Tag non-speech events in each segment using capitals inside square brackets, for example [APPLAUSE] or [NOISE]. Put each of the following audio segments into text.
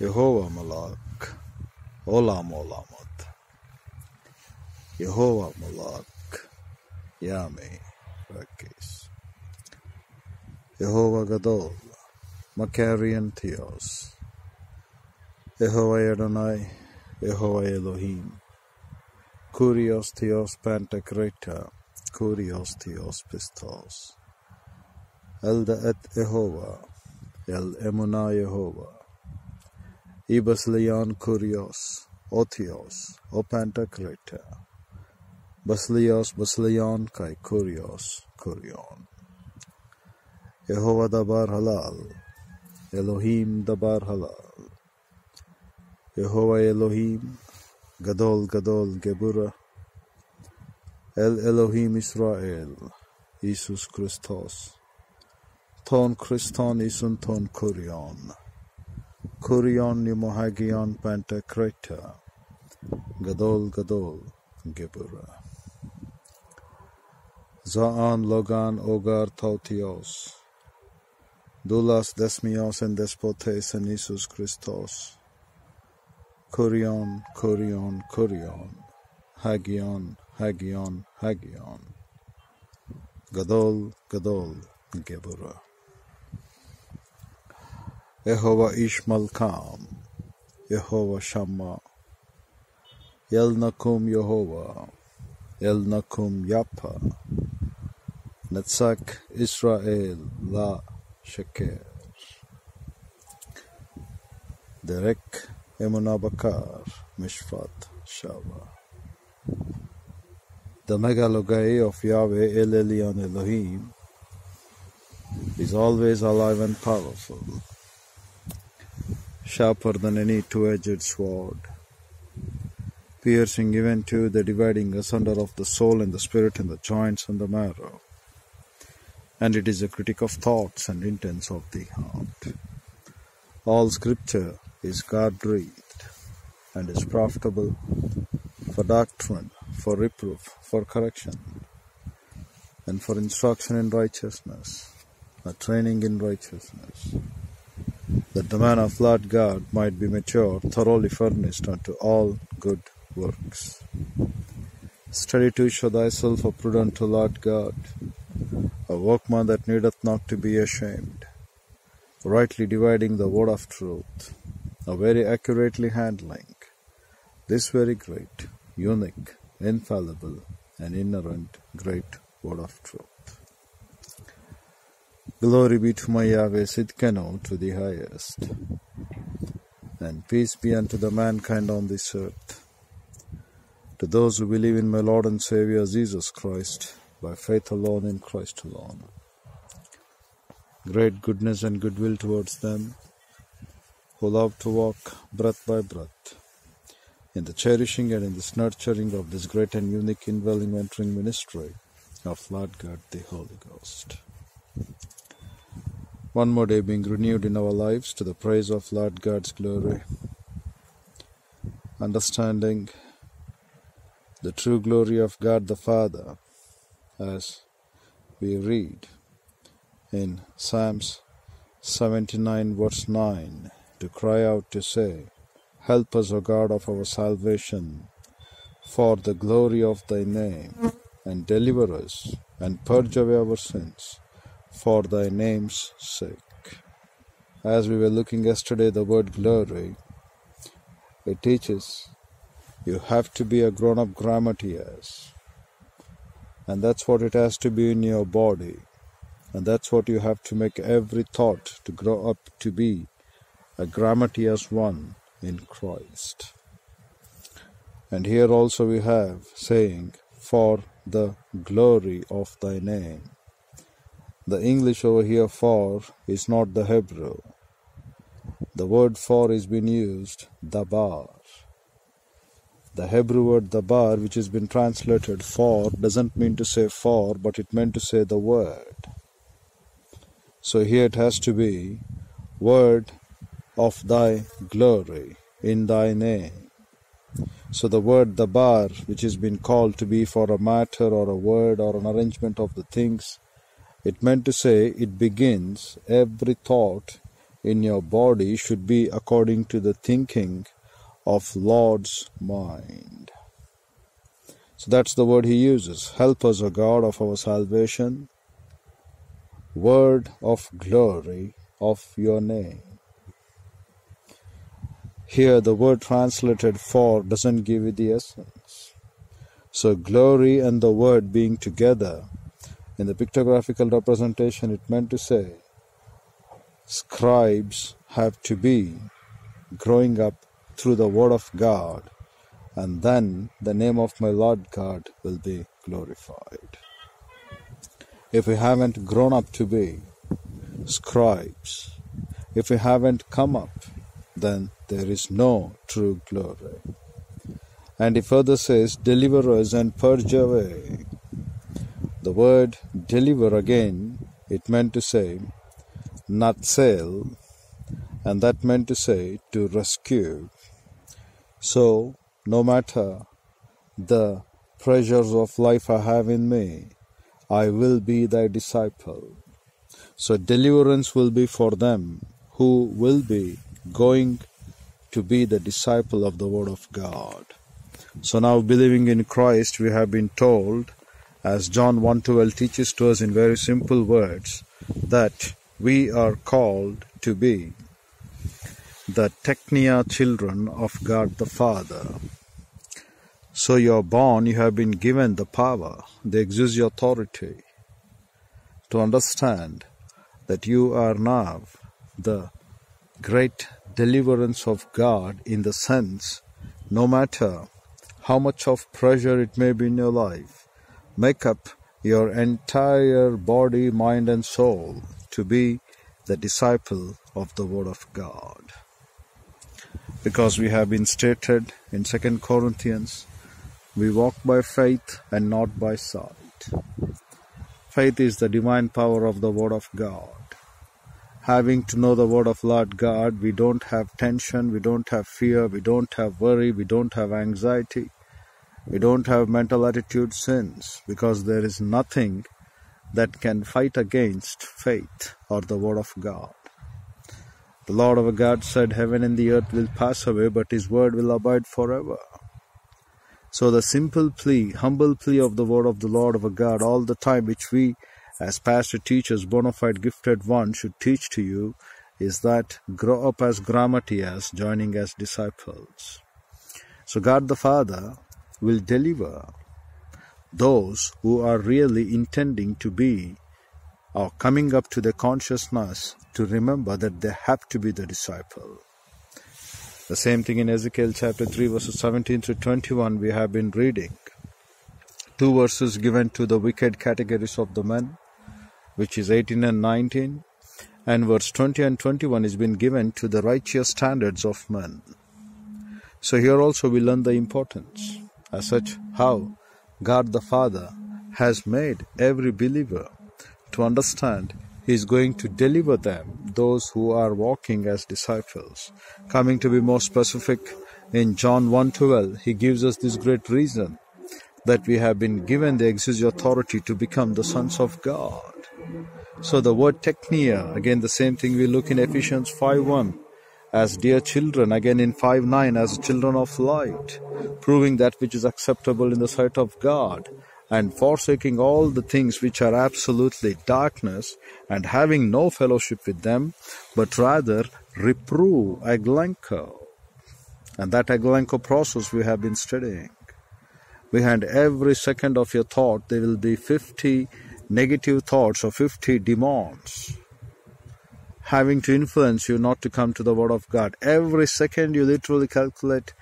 Jehovah Malak, Olam Olamot, Jehovah Malak, Yami, Rakis, Jehovah Gadol, Macarian Theos, Jehovah Adonai, Jehovah Elohim, Kurios Theos Pantocrator, Kurios Theos Pistos, Elda et Jehovah, El Emunah Jehovah, Ibaslion Kurios, Othios, O Pantocrator, Baslios Baslion Kai Kurios, Kurion, Jehovah Dabar Halal, Elohim Dabar Halal, Jehovah Elohim, Gadol Gadol Gebura, El Elohim Israel, Jesus Christos, Ton Christon Isun Ton Kurion, Kurion Nimohagion Pantocrator, Gadol Gadol Gebura. Zaan Logan Ogar Tautios, Dulas Desmios and Despotes and Jesus Christos, Kurion, Kurion, Kurion, Hagion, Hagion, Hagion, Gadol, Gadol, Gebura. Jehovah Ishmalkam, Jehovah Shammah, El Nakum Jehovah, El Nakum Yapa, Netzak Israel La Sheker, Derek Emunah Bakar, Shava. The megalogai of Yahweh El Elyon Elohim is always alive and powerful, sharper than any two-edged sword, piercing even to the dividing asunder of the soul and the spirit and the joints and the marrow. And it is a critic of thoughts and intents of the heart. All scripture is God breathed and is profitable for doctrine, for reproof, for correction, and for instruction in righteousness, a training in righteousness, that the man of Lord God might be mature, thoroughly furnished unto all good works. Study to show thyself a prudent to Lord God, a workman that needeth not to be ashamed, rightly dividing the word of truth, a very accurately handling this very great, unique, infallible, and inerrant great word of truth. Glory be to my Yahweh Sidkenu to the highest, and peace be unto the mankind on this earth, to those who believe in my Lord and Savior Jesus Christ, by faith alone in Christ alone. Great goodness and goodwill towards them who love to walk breath by breath in the cherishing and in this nurturing of this great and unique indwelling entering ministry of Lord God the Holy Ghost. One more day being renewed in our lives to the praise of Lord God's glory, understanding the true glory of God the Father as we read in Psalms 79 verse 9 to cry out to say, Help us, O God of our salvation, for the glory of thy name, and deliver us, and purge away our sins, for thy name's sake. As we were looking yesterday, the word glory, it teaches you have to be a grown up grammatias, and that's what it has to be in your body, and that's what you have to make every thought to grow up to be a grammatias one in Christ. And here also we have saying, For the glory of thy name. The English over here for is not the Hebrew. The word for is being used, dabar. The Hebrew word dabar, which has been translated for, doesn't mean to say for, but it meant to say the word. So here it has to be word of thy glory in thy name. So the word dabar, which has been called to be for a matter or a word or an arrangement of the things, it meant to say it begins every thought in your body should be according to the thinking of Lord's mind. So that's the word he uses. Help us, O God of our salvation, word of glory of your name. Here, the word translated for doesn't give you the essence. So, glory and the word being together in the pictographical representation, it meant to say scribes have to be growing up through the word of God, and then the name of my Lord God will be glorified. If we haven't grown up to be scribes, if we haven't come up, then there is no true glory. And he further says, Deliver us and purge away. The word deliver again, it meant to say, not sell, and that meant to say to rescue. So, no matter the pressures of life I have in me, I will be thy disciple. So, deliverance will be for them who will be going to be the disciple of the Word of God. So now believing in Christ, we have been told, as John 1.12 teaches to us in very simple words, that we are called to be the teknia children of God the Father. So you are born, you have been given the power, the exousia authority to understand that you are now the great deliverance of God in the sense no matter how much of pressure it may be in your life, make up your entire body, mind, and soul to be the disciple of the Word of God. Because we have been stated in 2 Corinthians, we walk by faith and not by sight. Faith is the divine power of the Word of God having to know the word of Lord God, we don't have tension, we don't have fear, we don't have worry, we don't have anxiety, we don't have mental attitude sins because there is nothing that can fight against faith or the word of God. The Lord our God said, Heaven and the earth will pass away, but His word will abide forever. So the simple plea, humble plea of the word of the Lord our God all the time, which we as pastor teachers, bona fide gifted ones, should teach to you is that grow up as grammatias, joining as disciples. So God the Father will deliver those who are really intending to be or coming up to the consciousness to remember that they have to be the disciple. The same thing in Ezekiel chapter 3, verses 17 to 21, we have been reading. Two verses given to the wicked categories of the men, which is 18 and 19, and verse 20 and 21 is been given to the righteous standards of men. So here also we learn the importance, as such, how God the Father has made every believer to understand He is going to deliver them, those who are walking as disciples. Coming to be more specific, in John 1:12, He gives us this great reason that we have been given the exousia authority to become the sons of God. So the word teknia, again the same thing we look in Ephesians 5.1 as dear children, again in 5.9 as children of light, proving that which is acceptable in the sight of God, and forsaking all the things which are absolutely darkness, and having no fellowship with them, but rather reprove aglanko. And that aglanko process we have been studying. Behind every second of your thought, there will be 50 negative thoughts or 50 demons having to influence you not to come to the Word of God. Every second you literally calculate,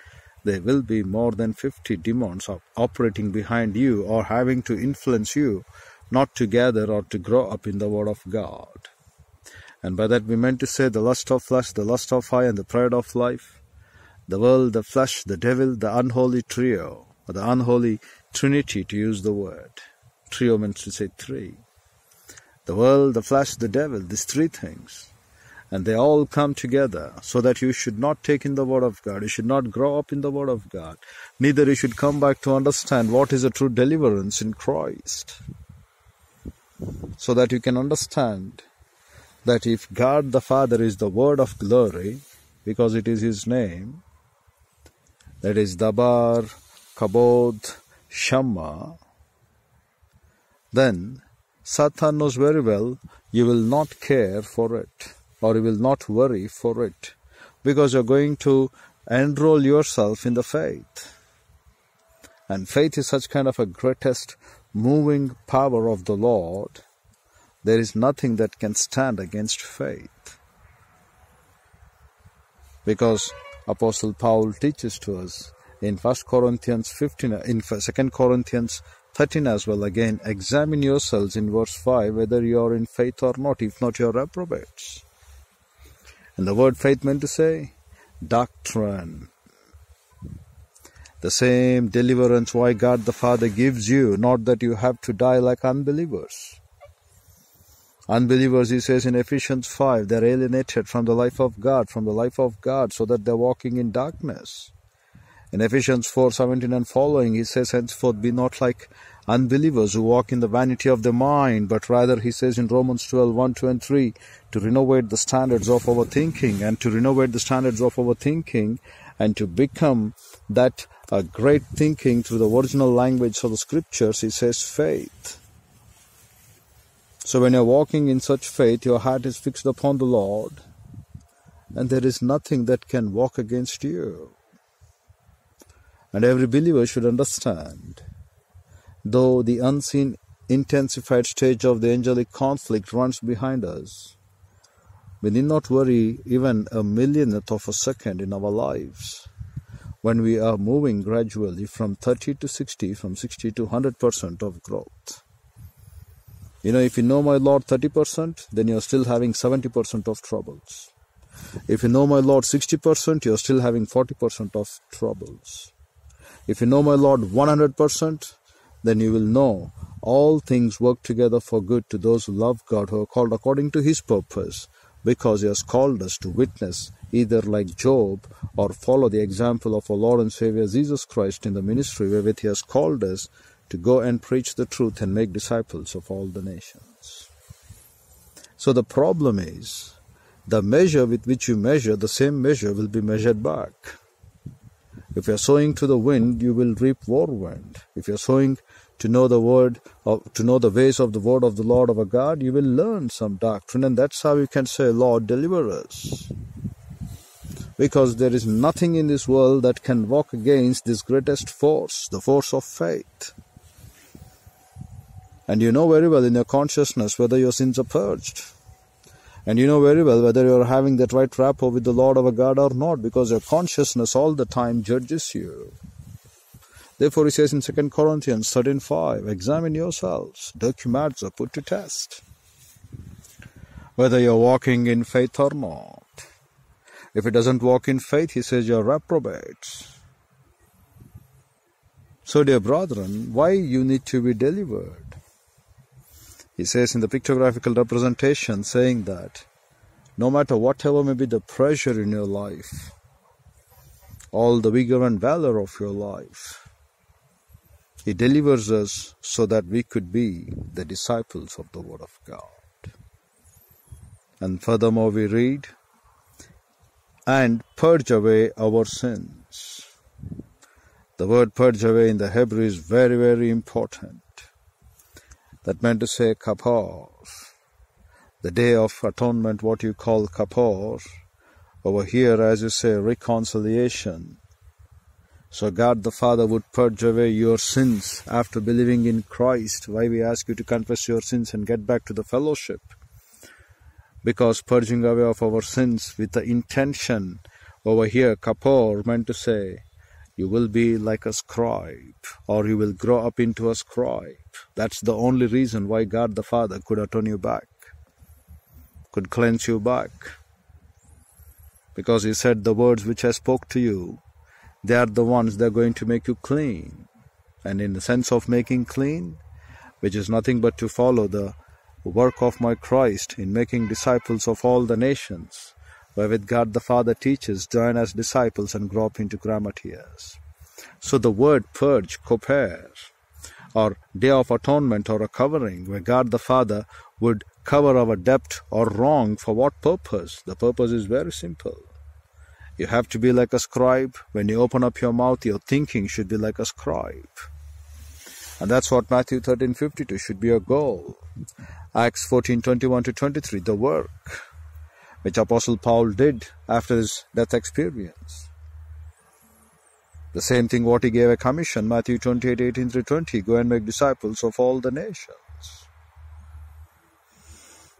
there will be more than 50 demons operating behind you or having to influence you not to gather or to grow up in the Word of God. And by that we meant to say the lust of flesh, the lust of eye, and the pride of life, the world, the flesh, the devil, the unholy trio, or the unholy trinity to use the word. Trio means to say three. The world, the flesh, the devil, these three things. And they all come together so that you should not take in the Word of God. You should not grow up in the Word of God. Neither you should come back to understand what is a true deliverance in Christ. So that you can understand that if God the Father is the word of glory, because it is his name, that is Dabar, Kabod, Shamma, then Satan knows very well you will not care for it or you will not worry for it because you're going to enroll yourself in the faith. And faith is such kind of a greatest moving power of the Lord. There is nothing that can stand against faith. Because Apostle Paul teaches to us in 1 Corinthians 15, in 2 Corinthians 13 as well again, examine yourselves in verse 5 whether you are in faith or not, if not, you are reprobates. And the word faith meant to say doctrine. The same deliverance why God the Father gives you, not that you have to die like unbelievers. Unbelievers, he says in Ephesians 5, they're alienated from the life of God, from the life of God, so that they're walking in darkness. In Ephesians 4 17 and following, he says, Henceforth be not like unbelievers who walk in the vanity of their mind, but rather, he says in Romans 12 1, 2, and 3, to renovate the standards of our thinking, and to renovate the standards of our thinking, and to become that uh, great thinking through the original language of the scriptures, he says faith. So when you're walking in such faith, your heart is fixed upon the Lord, and there is nothing that can walk against you. And every believer should understand, though the unseen intensified stage of the angelic conflict runs behind us, we need not worry even a millionth of a second in our lives when we are moving gradually from 30 to 60, from 60 to 100% of growth. You know, if you know my Lord 30%, then you're still having 70% of troubles. If you know my Lord 60%, you're still having 40% of troubles. If you know my Lord 100%, then you will know all things work together for good to those who love God, who are called according to His purpose, because He has called us to witness, either like Job, or follow the example of our Lord and Savior Jesus Christ in the ministry wherewith He has called us to go and preach the truth and make disciples of all the nations. So the problem is, the measure with which you measure, the same measure will be measured back. If you're sowing to the wind, you will reap whirlwind. If you're sowing to know the word, of, to know the ways of the word of the Lord our God, you will learn some doctrine, and that's how you can say, Lord, deliver us. Because there is nothing in this world that can walk against this greatest force, the force of faith. And you know very well in your consciousness whether your sins are purged. And you know very well whether you are having that right rapport with the Lord our God or not, because your consciousness all the time judges you. Therefore, he says in 2 Corinthians 13:5, examine yourselves, documents are put to test. Whether you're walking in faith or not. If it doesn't walk in faith, he says you're reprobates. So, dear brethren, why you need to be delivered? He says in the pictographical representation, saying that no matter whatever may be the pressure in your life, all the vigor and valor of your life, He delivers us so that we could be the disciples of the Word of God. And furthermore, we read, and purge away our sins. The word purge away in the Hebrew is very, very important. That meant to say Kippur, the day of atonement, what you call Kippur. Over here, as you say, reconciliation. So God the Father would purge away your sins after believing in Christ. Why we ask you to confess your sins and get back to the fellowship? Because purging away of our sins with the intention over here, Kippur meant to say you will be like a scribe or you will grow up into a scribe. That's the only reason why God the Father could atone you back, could cleanse you back. Because He said, The words which I spoke to you, they are the ones that are going to make you clean. And in the sense of making clean, which is nothing but to follow the work of my Christ in making disciples of all the nations wherewith God the Father teaches, join as disciples and grow up into grammatias. So the word purge, koper, or day of atonement or a covering, where God the Father would cover our debt or wrong for what purpose? The purpose is very simple. You have to be like a scribe. When you open up your mouth, your thinking should be like a scribe. And that's what Matthew 13:52 should be your goal. Acts 14:21 to 23, the work which Apostle Paul did after his death experience. The same thing what he gave a commission, Matthew 28, 18 through 20, go and make disciples of all the nations.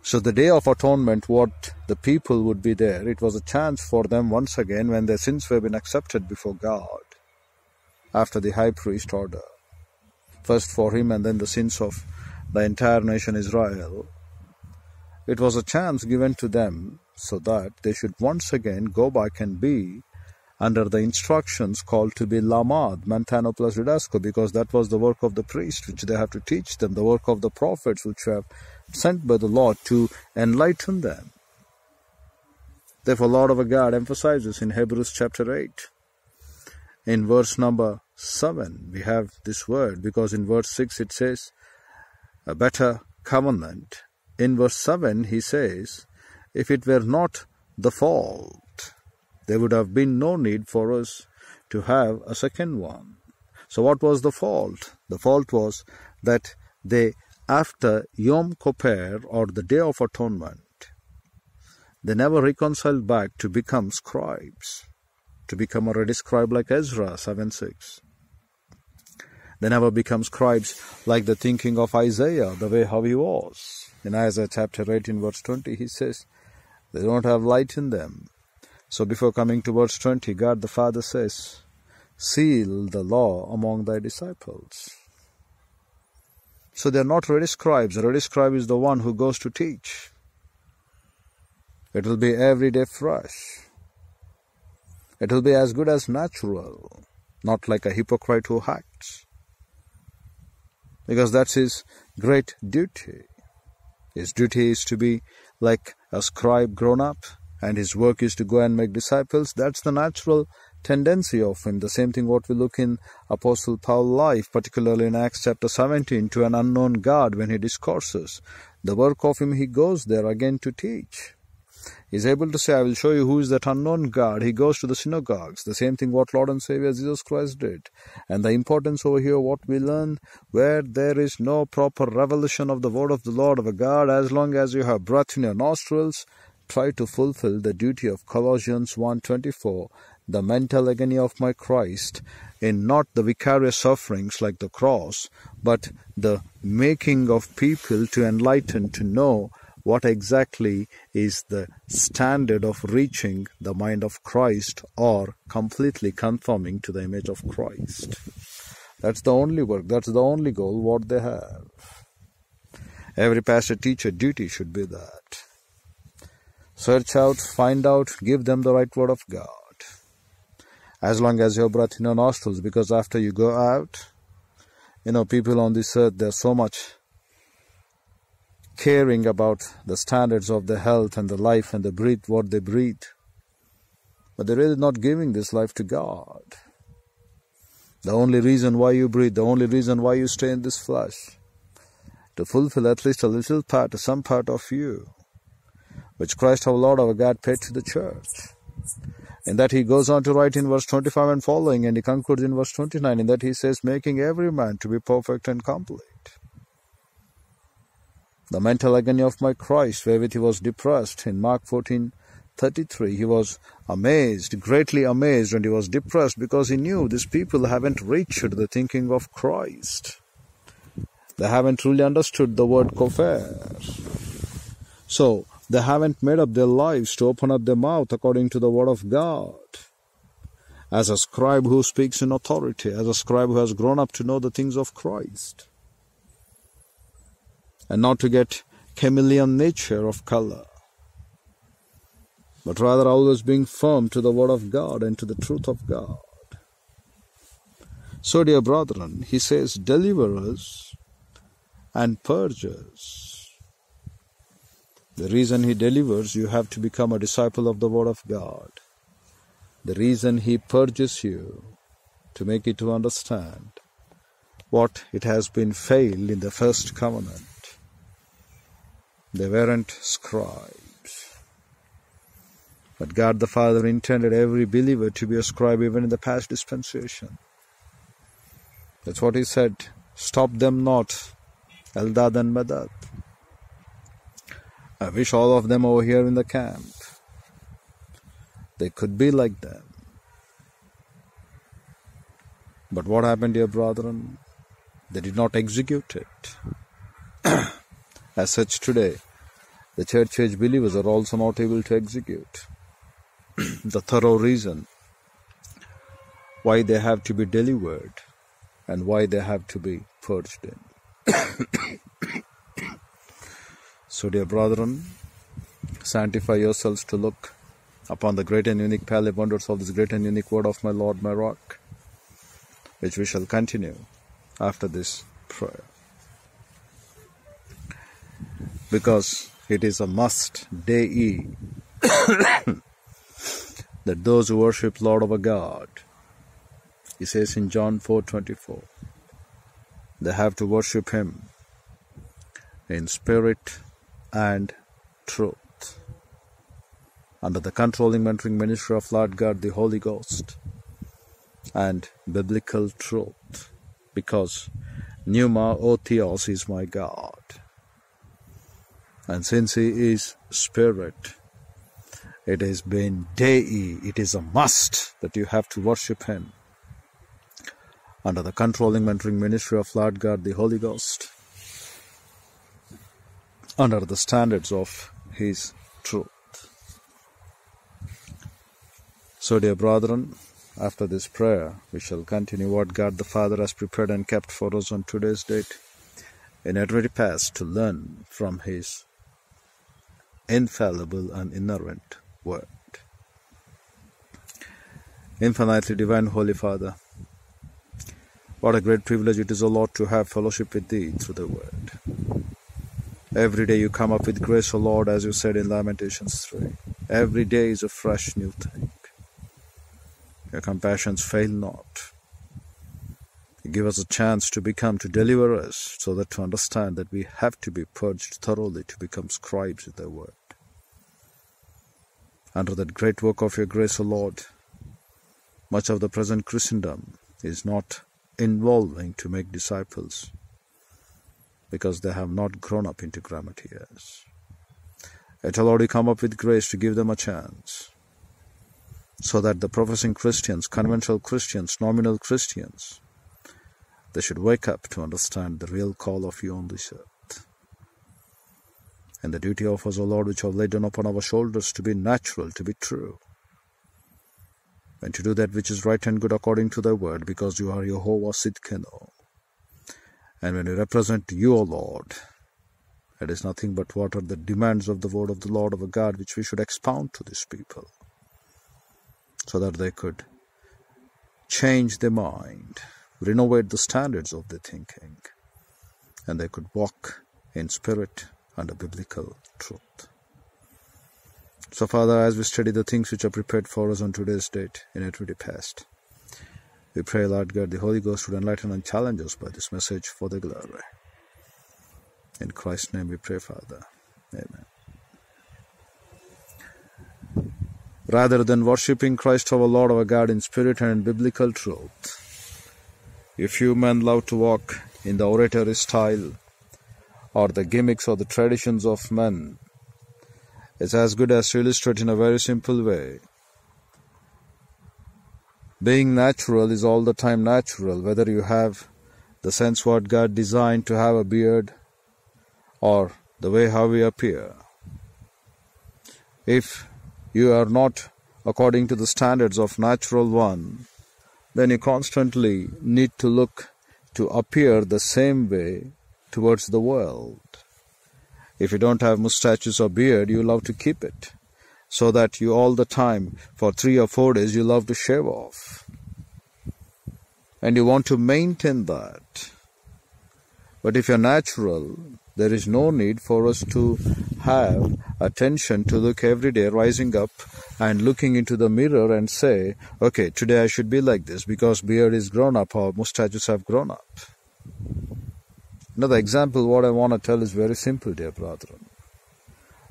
So the day of atonement, what the people would be there, it was a chance for them once again when their sins were been accepted before God after the high priest order. First for him and then the sins of the entire nation Israel. It was a chance given to them so that they should once again go back and be under the instructions called to be lamad, mantano plus didasco, because that was the work of the priest which they have to teach them, the work of the prophets which were sent by the Lord to enlighten them. Therefore, Lord of a God emphasizes in Hebrews chapter 8, in verse number 7, we have this word, because in verse 6 it says, a better covenant. In verse 7, he says, if it were not the fault there would have been no need for us to have a second one. So, what was the fault? The fault was that they, after Yom Kippur or the Day of Atonement, they never reconciled back to become scribes, to become a ready scribe like Ezra 7 6. They never become scribes like the thinking of Isaiah, the way how he was. In Isaiah chapter 18, verse 20, he says, They don't have light in them. So before coming to verse 20, God the Father says, Seal the law among thy disciples. So they are not ready scribes. A ready scribe is the one who goes to teach. It will be every day fresh. It will be as good as natural, not like a hypocrite who acts. Because that's his great duty. His duty is to be like a scribe grown up, and his work is to go and make disciples. That's the natural tendency of him. The same thing what we look in Apostle Paul's life, particularly in Acts chapter 17, to an unknown God when he discourses. The work of him, he goes there again to teach. He's able to say, I will show you who is that unknown God. He goes to the synagogues. The same thing what Lord and Savior Jesus Christ did. And the importance over here, what we learn, where there is no proper revelation of the word of the Lord of a God, as long as you have breath in your nostrils, try to fulfill the duty of Colossians 1:24, the mental agony of my Christ, in not the vicarious sufferings like the cross, but the making of people to enlighten to know what exactly is the standard of reaching the mind of Christ or completely conforming to the image of Christ. That's the only work, that's the only goal what they have. Every pastor teacher duty should be that. Search out, find out, give them the right word of God. As long as your breath in your nostrils, because after you go out, you know, people on this earth, they're so much caring about the standards of the health and the life and the breathe what they breathe. But they're really not giving this life to God. The only reason why you breathe, the only reason why you stay in this flesh, to fulfill at least a little part, some part of you which Christ our Lord our God paid to the church. And that he goes on to write in verse 25 and following, and he concludes in verse 29, in that he says, making every man to be perfect and complete. The mental agony of my Christ, wherewith he was depressed, in Mark 14 33, he was amazed, greatly amazed, and he was depressed because he knew these people haven't reached the thinking of Christ. They haven't truly understood the word kofar. So, they haven't made up their lives to open up their mouth according to the word of God. As a scribe who speaks in authority, as a scribe who has grown up to know the things of Christ, and not to get chameleon nature of color, but rather always being firm to the word of God and to the truth of God. So, dear brethren, he says, deliver us and purge us the reason He delivers, you have to become a disciple of the Word of God. The reason He purges you, to make you to understand what it has been failed in the first covenant. They weren't scribes. But God the Father intended every believer to be a scribe even in the past dispensation. That's what He said. Stop them not, Eldad and Medad. I wish all of them over here in the camp. They could be like them. But what happened, dear brethren? They did not execute it. [CLEARS THROAT] As such, today, the church age believers are also not able to execute [CLEARS THROAT] the thorough reason why they have to be delivered and why they have to be purged in. [CLEARS THROAT] so, dear brethren, sanctify yourselves to look upon the great and unique pale wonders of this great and unique word of my Lord, my rock, which we shall continue after this prayer. Because it is a must day e [COUGHS] that those who worship Lord our God, he says in John 4:24, they have to worship him in spirit and truth. Under the controlling mentoring ministry of Lord God the Holy Ghost and biblical truth because Pneuma Theos is my God. And since He is Spirit, it has been Dei, it is a must that you have to worship Him. Under the controlling mentoring ministry of Lord God the Holy Ghost, under the standards of His truth. So, dear brethren, after this prayer, we shall continue what God the Father has prepared and kept for us on today's date in eternity past to learn from His infallible and inerrant Word. Infinitely divine Holy Father, what a great privilege it is, O Lord, to have fellowship with Thee through the Word. Every day you come up with grace, O Lord, as you said in Lamentations 3. Every day is a fresh new thing. Your compassions fail not. You give us a chance to become, to deliver us, so that to understand that we have to be purged thoroughly to become scribes with Thy word. Under that great work of Your grace, O Lord, much of the present Christendom is not involving to make disciples because they have not grown up into grammatias. Yet, Lord, you come up with grace to give them a chance so that the professing Christians, conventional Christians, nominal Christians, they should wake up to understand the real call of you on this earth. And the duty of us, O Lord, which have laid down upon our shoulders to be natural, to be true, and to do that which is right and good according to thy word, because you are Jehovah Sidkeno. And when we represent you, Lord, it is nothing but what are the demands of the word of the Lord of our God, which we should expound to these people so that they could change their mind, renovate the standards of their thinking, and they could walk in spirit under biblical truth. So, Father, as we study the things which are prepared for us on today's date in eternity past, we pray, Lord God, the Holy Ghost would enlighten and challenge us by this message for the glory. In Christ's name we pray, Father. Amen. rather than worshipping Christ our Lord our God in spirit and in biblical truth. If few men love to walk in the oratory style or the gimmicks or the traditions of men. It's as good as to illustrate in a very simple way. Being natural is all the time natural, whether you have the sense what God designed to have a beard or the way how we appear. If you are not according to the standards of natural one, then you constantly need to look to appear the same way towards the world. If you don't have mustaches or beard, you love to keep it, so that you all the time, for three or four days, you love to shave off. And you want to maintain that. But if you're natural, there is no need for us to have attention to look every day rising up and looking into the mirror and say, okay, today I should be like this because beard is grown up or mustaches have grown up. Another example, what I want to tell is very simple, dear brethren.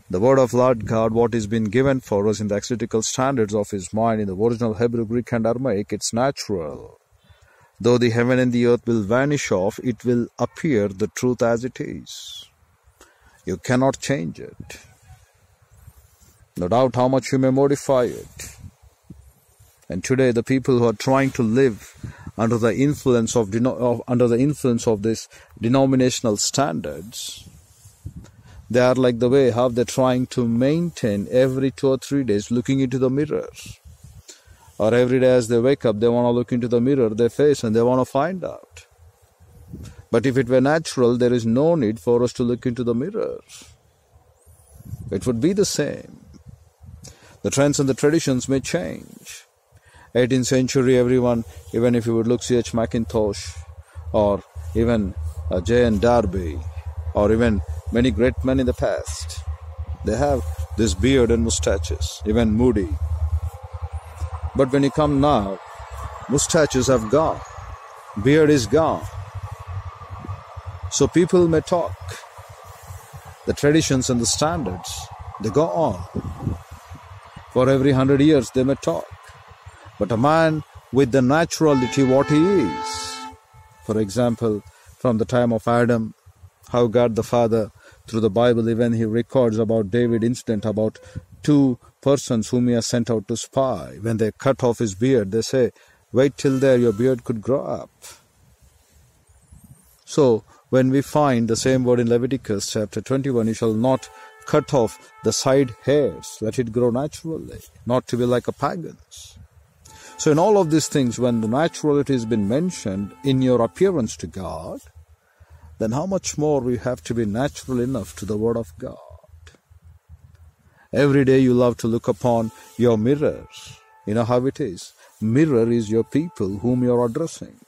The word of Lord God, what is been given for us in the exegetical standards of His mind in the original Hebrew, Greek, and Aramaic, it's natural. Though the heaven and the earth will vanish off, it will appear the truth as it is. You cannot change it. No doubt how much you may modify it. And today, the people who are trying to live under the influence of, under the influence of this denominational standards, they are like the way how they're trying to maintain every two or three days looking into the mirror. Or every day as they wake up, they want to look into the mirror, their face, and they want to find out. But if it were natural, there is no need for us to look into the mirror. It would be the same. The trends and the traditions may change. 18th century, everyone, even if you would look C.H. Mackintosh or even uh, J.N. Darby or even many great men in the past, they have this beard and mustaches, even Moody. But when you come now, mustaches have gone, beard is gone. So people may talk. The traditions and the standards, they go on. For every hundred years they may talk. But a man with the naturality what he is. For example, from the time of Adam, how God the Father through the Bible, even he records about David incident about two persons whom he has sent out to spy. When they cut off his beard, they say, wait till there your beard could grow up. So, when we find the same word in Leviticus chapter 21, you shall not cut off the side hairs, let it grow naturally, not to be like a pagan's. So, in all of these things, when the naturality has been mentioned in your appearance to God, then how much more we have to be natural enough to the Word of God. Every day you love to look upon your mirrors. You know how it is. Mirror is your people whom you're addressing.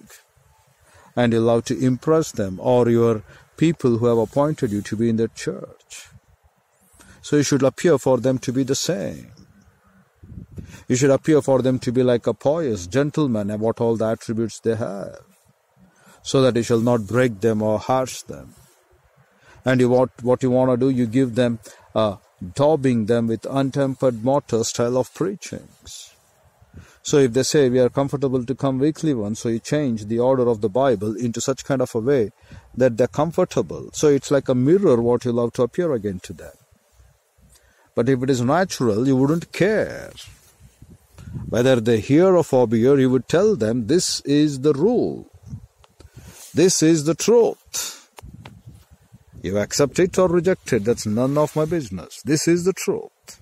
And you love to impress them or your people who have appointed you to be in their church. So you should appear for them to be the same. You should appear for them to be like a pious gentleman and what all the attributes they have so that you shall not break them or harsh them. And you what, what you want to do, you give them, uh, daubing them with untempered mortar style of preachings. So if they say we are comfortable to come weekly once, so you change the order of the Bible into such kind of a way that they're comfortable. So it's like a mirror what you love to appear again to them. But if it is natural, you wouldn't care. Whether they hear or forbear, you would tell them this is the rule. This is the truth. You accept it or reject it, that's none of my business. This is the truth.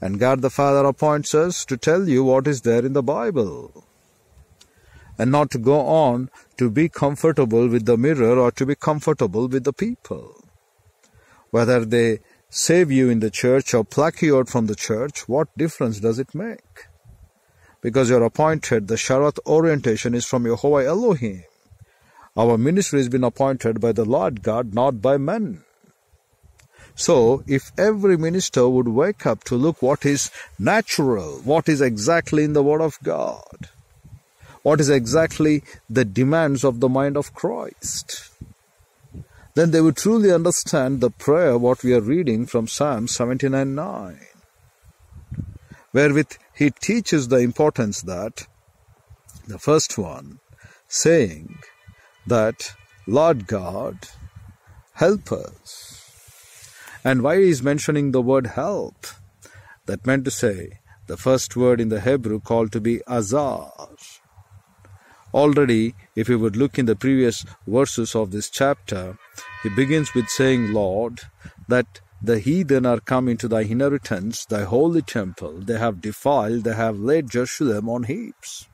And God the Father appoints us to tell you what is there in the Bible. And not to go on to be comfortable with the mirror or to be comfortable with the people. Whether they save you in the church or pluck you out from the church, what difference does it make? Because you're appointed, the Sharat orientation is from Jehovah Elohim. Our ministry has been appointed by the Lord God, not by men. So, if every minister would wake up to look what is natural, what is exactly in the Word of God, what is exactly the demands of the mind of Christ, then they would truly understand the prayer what we are reading from Psalm 79 9, wherewith he teaches the importance that the first one, saying, that, Lord God, help us. And why is mentioning the word help? That meant to say, the first word in the Hebrew called to be azar. Already, if you would look in the previous verses of this chapter, he begins with saying, Lord, that the heathen are come into thy inheritance, thy holy temple. They have defiled, they have laid Jerusalem on heaps.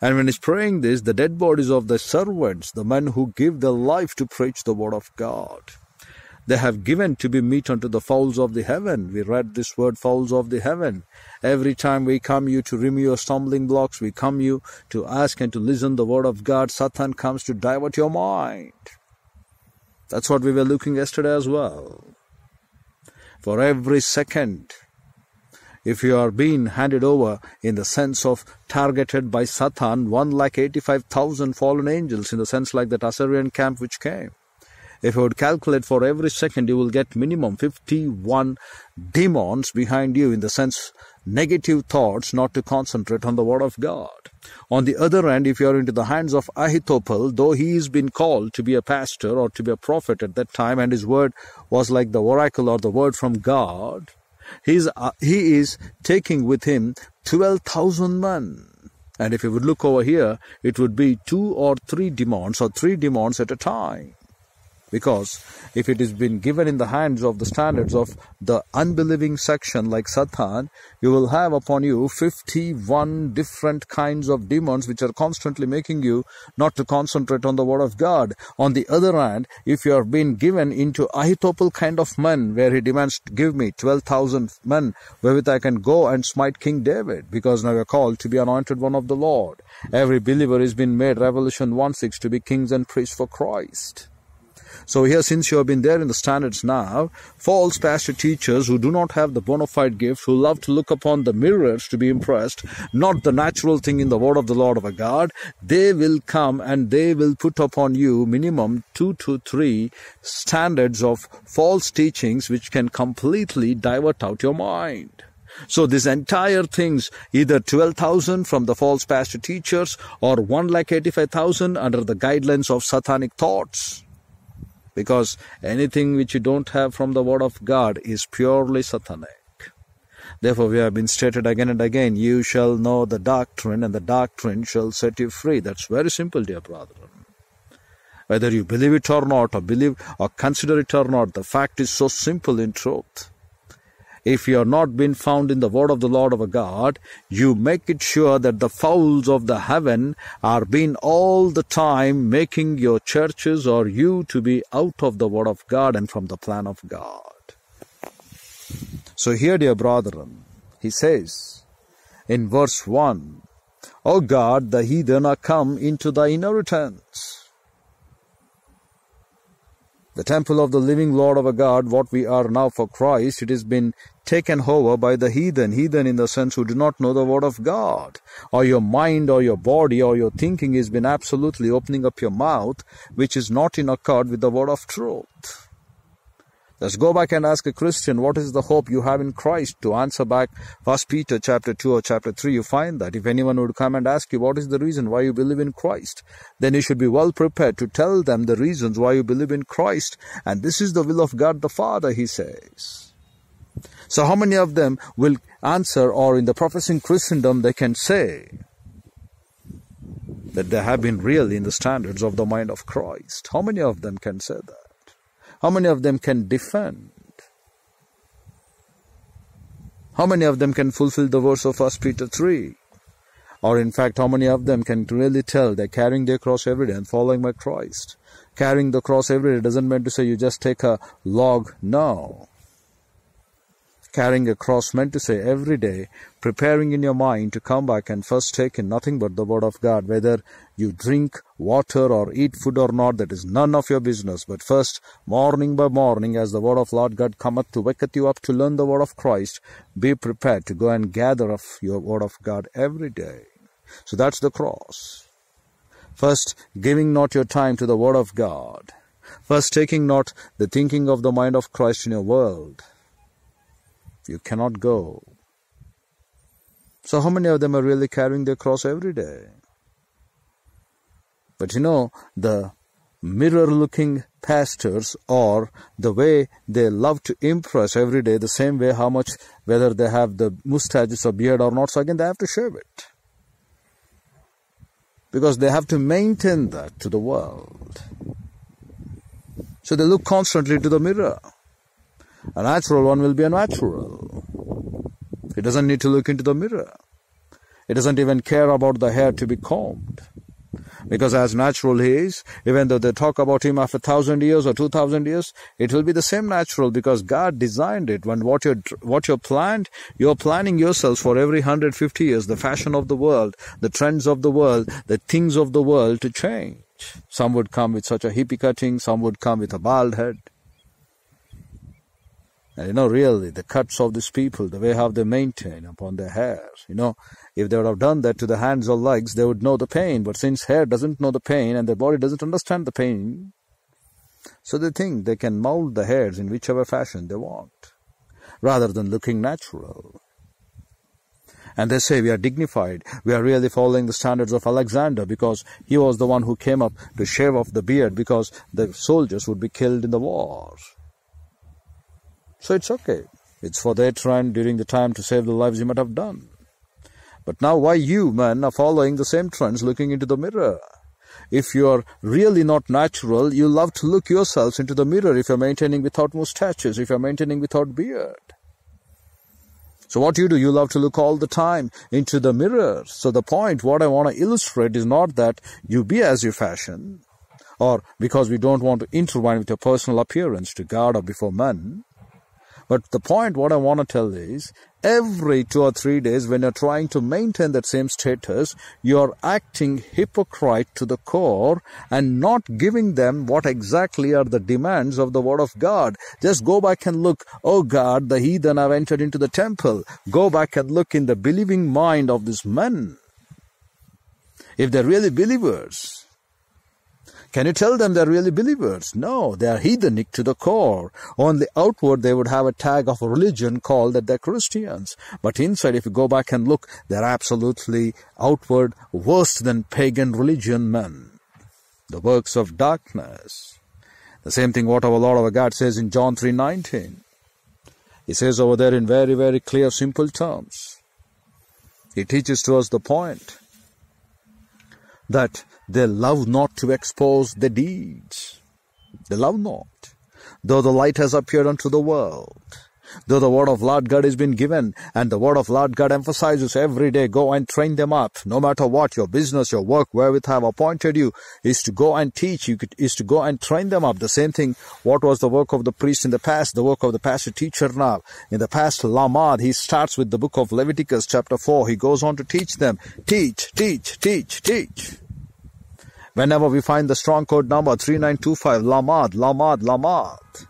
And when he's praying this, the dead bodies of the servants, the men who give their life to preach the word of God, they have given to be meat unto the fowls of the heaven. We read this word, fowls of the heaven. Every time we come you to remove your stumbling blocks, we come you to ask and to listen the word of God. Satan comes to divert your mind. That's what we were looking yesterday as well. For every second if you are being handed over in the sense of targeted by Satan, one like 85,000 fallen angels, in the sense like that Assyrian camp which came. if you would calculate for every second, you will get minimum 51 demons behind you in the sense negative thoughts not to concentrate on the word of God. On the other hand, if you are into the hands of Ahithophel, though he has been called to be a pastor or to be a prophet at that time, and his word was like the oracle or the word from God, he's, uh, he is taking with him 12,000 men. And if you would look over here, it would be two or three demons or three demons at a time. Because if it has been given in the hands of the standards of the unbelieving section like Satan, you will have upon you 51 different kinds of demons which are constantly making you not to concentrate on the word of God. On the other hand, if you have been given into Ahithophel kind of men where he demands give me 12,000 men wherewith I can go and smite King David because now you are called to be anointed one of the Lord. Every believer is been made, Revelation 1 6, to be kings and priests for Christ. So here, since you have been there in the standards now, false pastor teachers who do not have the bona fide gift, who love to look upon the mirrors to be impressed, not the natural thing in the word of the Lord of a God, they will come and they will put upon you minimum two to three standards of false teachings which can completely divert out your mind. So this entire things, either 12,000 from the false pastor teachers or 1 lakh 85,000 under the guidelines of satanic thoughts because anything which you don't have from the word of God is purely satanic. Therefore, we have been stated again and again, you shall know the doctrine, and the doctrine shall set you free. That's very simple, dear brethren. Whether you believe it or not, or believe or consider it or not, the fact is so simple in truth if you are not been found in the word of the Lord of a God, you make it sure that the fowls of the heaven are being all the time making your churches or you to be out of the word of God and from the plan of God. So here, dear brethren, he says in verse 1, O God, the heathen are come into thy inheritance the temple of the living Lord of a God, what we are now for Christ, it has been taken over by the heathen. Heathen in the sense who do not know the word of God. Or your mind or your body or your thinking has been absolutely opening up your mouth, which is not in accord with the word of truth. Let's go back and ask a Christian, what is the hope you have in Christ? To answer back, First Peter chapter 2 or chapter 3, you find that if anyone would come and ask you, what is the reason why you believe in Christ? Then you should be well prepared to tell them the reasons why you believe in Christ. And this is the will of God the Father, he says. So how many of them will answer or in the professing Christendom they can say that they have been really in the standards of the mind of Christ? How many of them can say that? How many of them can defend? How many of them can fulfill the verse of 1 Peter 3? Or in fact, how many of them can really tell they're carrying their cross every day and following my Christ? Carrying the cross every day doesn't mean to say you just take a log. No carrying a cross meant to say every day, preparing in your mind to come back and first take in nothing but the word of God, whether you drink water or eat food or not, that is none of your business. But first, morning by morning, as the word of Lord God cometh to waketh you up to learn the word of Christ, be prepared to go and gather of your word of God every day. So that's the cross. First, giving not your time to the word of God. First, taking not the thinking of the mind of Christ in your world you cannot go. So, how many of them are really carrying their cross every day? But you know, the mirror looking pastors or the way they love to impress every day, the same way how much, whether they have the mustaches or beard or not, so again they have to shave it. Because they have to maintain that to the world. So they look constantly to the mirror. A natural one will be a natural. He doesn't need to look into the mirror. He doesn't even care about the hair to be combed. Because as natural he is, even though they talk about him after thousand years or two thousand years, it will be the same natural because God designed it. When what you're what you're planned, you're planning yourselves for every hundred fifty years, the fashion of the world, the trends of the world, the things of the world to change. Some would come with such a hippie cutting, some would come with a bald head. You know, really, the cuts of these people, the way how they maintain upon their hairs, you know, if they would have done that to the hands or legs, they would know the pain. But since hair doesn't know the pain and their body doesn't understand the pain, So they think they can mold the hairs in whichever fashion they want, rather than looking natural. And they say we are dignified. We are really following the standards of Alexander because he was the one who came up to shave off the beard because the soldiers would be killed in the war. So it's okay. It's for their trend during the time to save the lives you might have done. But now why you men are following the same trends looking into the mirror? If you are really not natural, you love to look yourselves into the mirror if you're maintaining without mustaches, if you're maintaining without beard. So what you do, you love to look all the time into the mirror. So the point, what I want to illustrate is not that you be as you fashion, or because we don't want to intertwine with your personal appearance to God or before men. But the point, what I want to tell is, every two or three days when you're trying to maintain that same status, you're acting hypocrite to the core and not giving them what exactly are the demands of the word of God. Just go back and look, oh God, the heathen have entered into the temple. Go back and look in the believing mind of these men. If they're really believers, can you tell them they're really believers? No, they are heathenic to the core. Only outward they would have a tag of religion called that they're Christians. But inside, if you go back and look, they're absolutely outward worse than pagan religion men. The works of darkness. The same thing what our Lord of our God says in John 3.19. He says over there in very, very clear, simple terms. He teaches to us the point that they love not to expose their deeds. They love not. Though the light has appeared unto the world, though the word of Lord God has been given, and the word of Lord God emphasizes every day, go and train them up, no matter what your business, your work, wherewith I have appointed you, is to go and teach, you is to go and train them up. The same thing, what was the work of the priest in the past, the work of the pastor teacher now. In the past, Lamad, he starts with the book of Leviticus chapter 4. He goes on to teach them, teach, teach, teach, teach. Whenever we find the strong code number 3925, Lamad, Lamad, Lamad,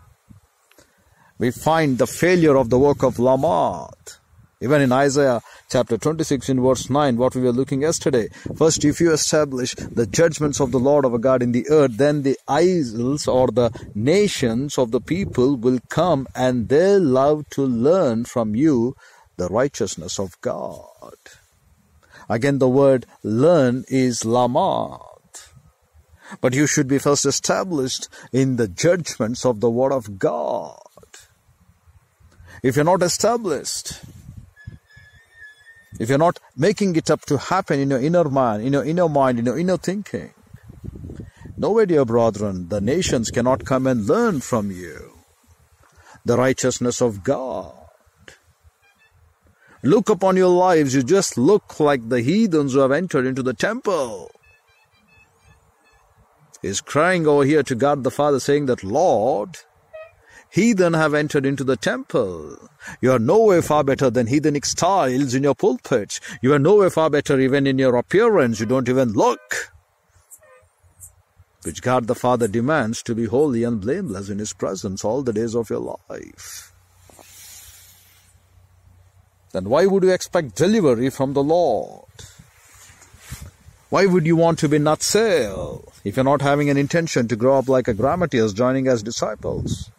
we find the failure of the work of Lamad. Even in Isaiah chapter 26 in verse 9, what we were looking yesterday. First, if you establish the judgments of the Lord our God in the earth, then the isles or the nations of the people will come and they love to learn from you the righteousness of God. Again, the word learn is lamad. But you should be first established in the judgments of the Word of God. If you're not established, if you're not making it up to happen in your inner mind, in your inner mind, in your inner thinking, no way, dear brethren, the nations cannot come and learn from you the righteousness of God. Look upon your lives, you just look like the heathens who have entered into the temple is crying over here to God the Father, saying that, Lord, heathen have entered into the temple. You are nowhere far better than heathenic styles in your pulpit. You are nowhere far better even in your appearance. You don't even look. Which God the Father demands to be holy and blameless in His presence all the days of your life. Then why would you expect delivery from the Lord? Why would you want to be Natsel if you're not having an intention to grow up like a Grammateus joining as disciples?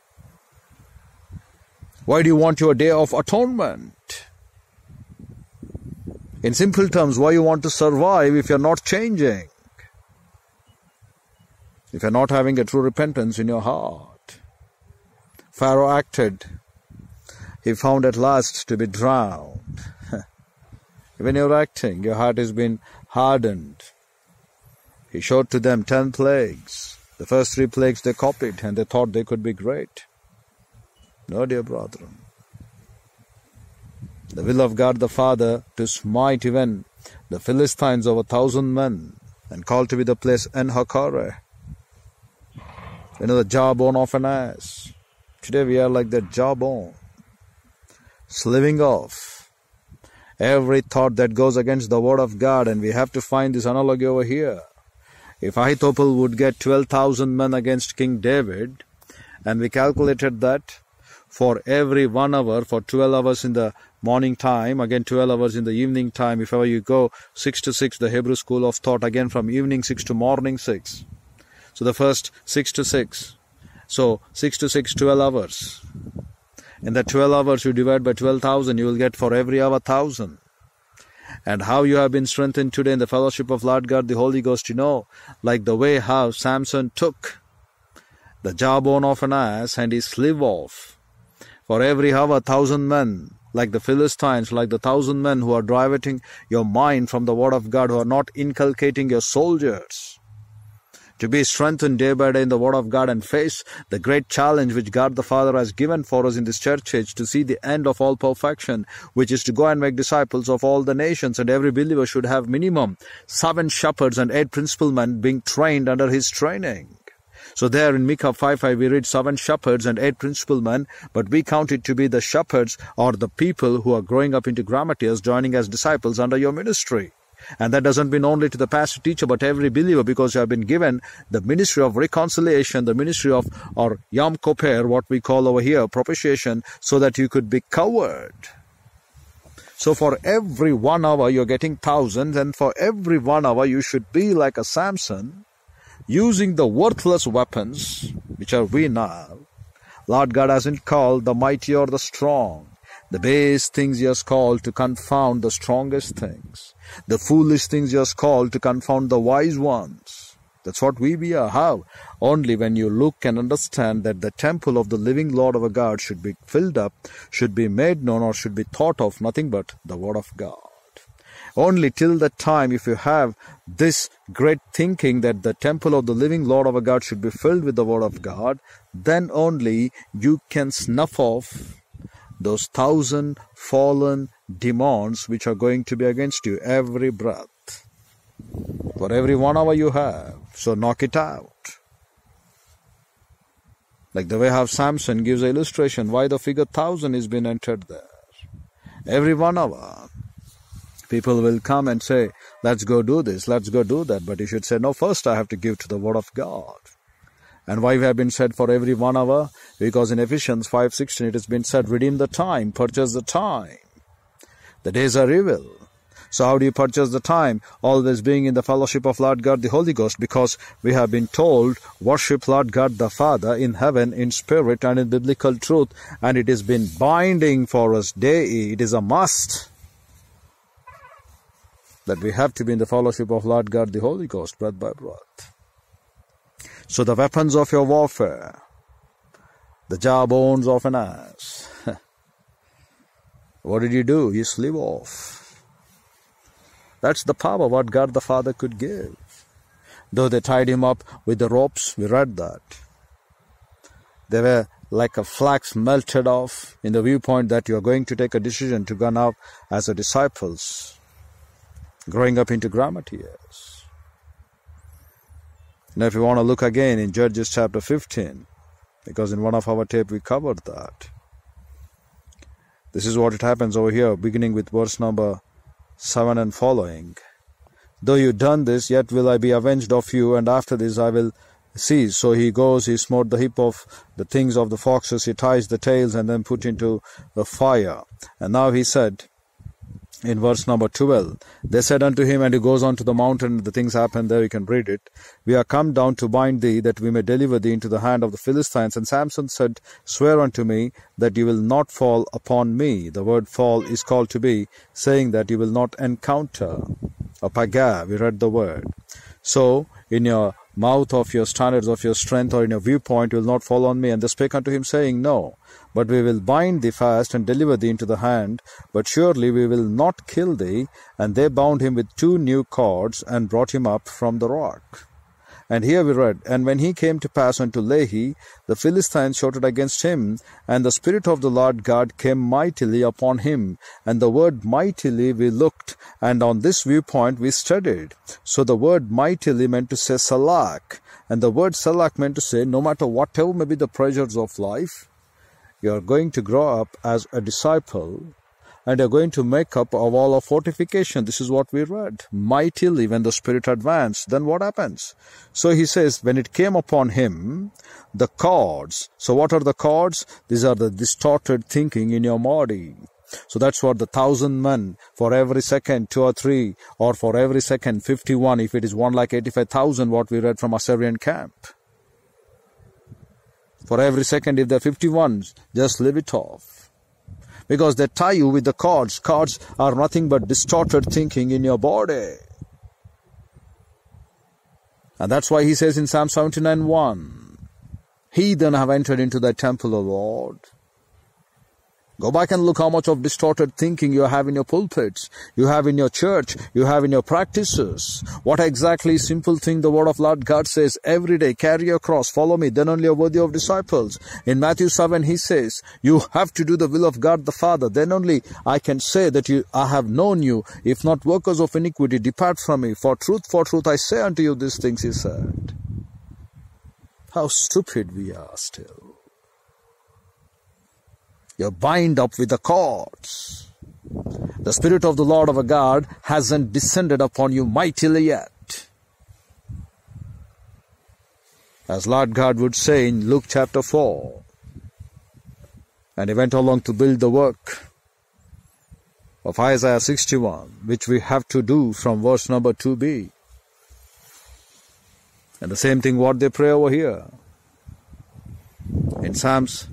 Why do you want your day of atonement? In simple terms, why you want to survive if you're not changing? If you're not having a true repentance in your heart. Pharaoh acted. He found at last to be drowned. [LAUGHS] when you're acting, your heart has been hardened. He showed to them ten plagues. The first three plagues they copied and they thought they could be great. No, dear brethren. The will of God the Father to smite even the Philistines of a thousand men and call to be the place En Hakkore. You know, the jawbone of an ass. Today we are like that jawbone, sliving off every thought that goes against the word of God, and we have to find this analogy over here. If Ahithophel would get 12,000 men against King David, and we calculated that for every one hour, for 12 hours in the morning time, again 12 hours in the evening time, if ever you go 6 to 6, the Hebrew school of thought, again from evening 6 to morning 6. So the first 6 to 6, So 6 to 6, 12 hours. In that 12 hours you divide by 12,000, you will get for every hour 1,000. And how you have been strengthened today in the fellowship of Lord God, the Holy Ghost, you know, like the way how Samson took the jawbone of an ass and his sleeve off. For every hour, thousand men, like the Philistines, like the thousand men who are diverting your mind from the word of God, who are not inculcating your soldiers to be strengthened day by day in the Word of God and face the great challenge which God the Father has given for us in this church age to see the end of all perfection, which is to go and make disciples of all the nations. And every believer should have minimum seven shepherds and eight principal men being trained under his training. So there in Micah 5.5 we read seven shepherds and eight principal men, but we count it to be the shepherds or the people who are growing up into grammateus joining as disciples under your ministry. And that doesn't mean only to the pastor teacher, but every believer, because you have been given the ministry of reconciliation, the ministry of or Yom Kippur, what we call over here propitiation, so that you could be covered. So for every one hour you're getting thousands, and for every one hour you should be like a Samson, using the worthless weapons, which are we now. Lord God hasn't called the mighty or the strong. The base things he has called to confound the strongest things. The foolish things he has called to confound the wise ones. That's what we be are. How? Only when you look and understand that the temple of the living Lord our God should be filled up, should be made known, or should be thought of nothing but the Word of God. Only till that time, if you have this great thinking that the temple of the living Lord our God should be filled with the Word of God, then only you can snuff off those thousand fallen demons which are going to be against you every breath. For every one hour you have, so knock it out. Like the way how Samson gives an illustration why the figure thousand is being entered there. Every one hour, people will come and say, let's go do this, let's go do that. But you should say, no, first I have to give to the word of God. And why we have been said for every one hour? Because in Ephesians 5.16 it has been said, redeem the time, purchase the time. The days are evil. So how do you purchase the time? Always being in the fellowship of Lord God the Holy Ghost because we have been told worship Lord God the Father in heaven in spirit and in biblical truth and it has been binding for us day. It is a must that we have to be in the fellowship of Lord God the Holy Ghost breath by breath. So the weapons of your warfare, the jawbones of an ass. [LAUGHS] what did he do? He slew off. That's the power what God the Father could give. Though they tied him up with the ropes, we read that. They were like a flax melted off in the viewpoint that you are going to take a decision to go now as a disciples, growing up into grammateus. Now, if you want to look again in Judges chapter 15, because in one of our tape we covered that. This is what it happens over here, beginning with verse number 7 and following. Though you done this, yet will I be avenged of you, and after this I will cease. So he goes, he smote the hip of the things of the foxes, he ties the tails, and then put into the fire. And now he said, in verse number 12. They said unto him, and he goes on to the mountain, the things happen there, you can read it. We are come down to bind thee, that we may deliver thee into the hand of the Philistines. And Samson said, Swear unto me that you will not fall upon me. The word fall is called to be, saying that you will not encounter. A paga, we read the word. So, in your mouth of your standards of your strength or in your viewpoint, you will not fall on me. And they spake unto him, saying, No, but we will bind thee fast and deliver thee into the hand, but surely we will not kill thee. And they bound him with two new cords and brought him up from the rock. And here we read, And when he came to pass unto Lehi, the Philistines shouted against him, and the Spirit of the Lord God came mightily upon him. And the word mightily we looked, and on this viewpoint we studied. So the word mightily meant to say salak, and the word salak meant to say, no matter whatever may be the pressures of life, you are going to grow up as a disciple and you are going to make up a wall of fortification. This is what we read. Mightily when the Spirit advanced, then what happens? So he says, when it came upon him, the cords. So what are the cords? These are the distorted thinking in your body. So that's what the thousand men for every second, two or three, or for every second, 51, if it is one lakh 85,000, what we read from Assyrian camp. For every second, if there are 51, just leave it off. Because they tie you with the cords. Cords are nothing but distorted thinking in your body. And that's why he says in Psalm 79 1, Heathen have entered into thy temple, O Lord. Go back and look how much of distorted thinking you have in your pulpits, you have in your church, you have in your practices. What exactly simple thing the word of Lord God says every day, carry your cross, follow me, then only are worthy of disciples. In Matthew 7, he says, you have to do the will of God the Father, then only I can say that you, I have known you, if not workers of iniquity, depart from me. For truth, for truth, I say unto you these things, he said. How stupid we are still. You're bind up with the cords. The Spirit of the Lord our God hasn't descended upon you mightily yet. As Lord God would say in Luke chapter 4. And he went along to build the work of Isaiah 61, which we have to do from verse number 2b. And the same thing what they pray over here. In Psalms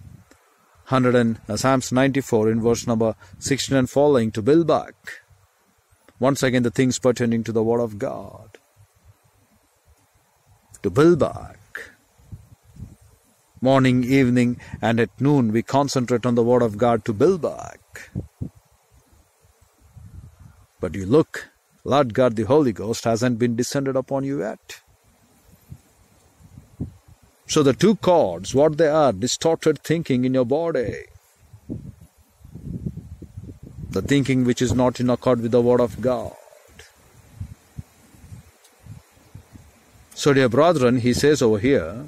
100 and uh, Psalms 94 in verse number 16 and following to build back once again the things pertaining to the word of God. To build back. Morning, evening, and at noon we concentrate on the word of God to build back. But you look, Lord God the Holy Ghost hasn't been descended upon you yet. So the two cords, what they are, distorted thinking in your body. The thinking which is not in accord with the word of God. So dear brethren, he says over here,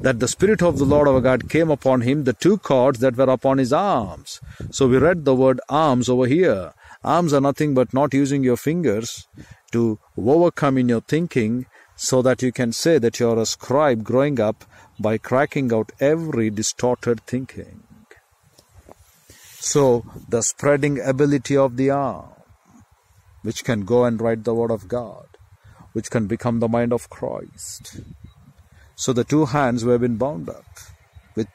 that the Spirit of the Lord our God came upon him, the two cords that were upon his arms. So we read the word arms over here. Arms are nothing but not using your fingers to overcome in your thinking so that you can say that you are a scribe growing up by cracking out every distorted thinking. So, the spreading ability of the arm, which can go and write the Word of God, which can become the mind of Christ. So, the two hands were been bound up with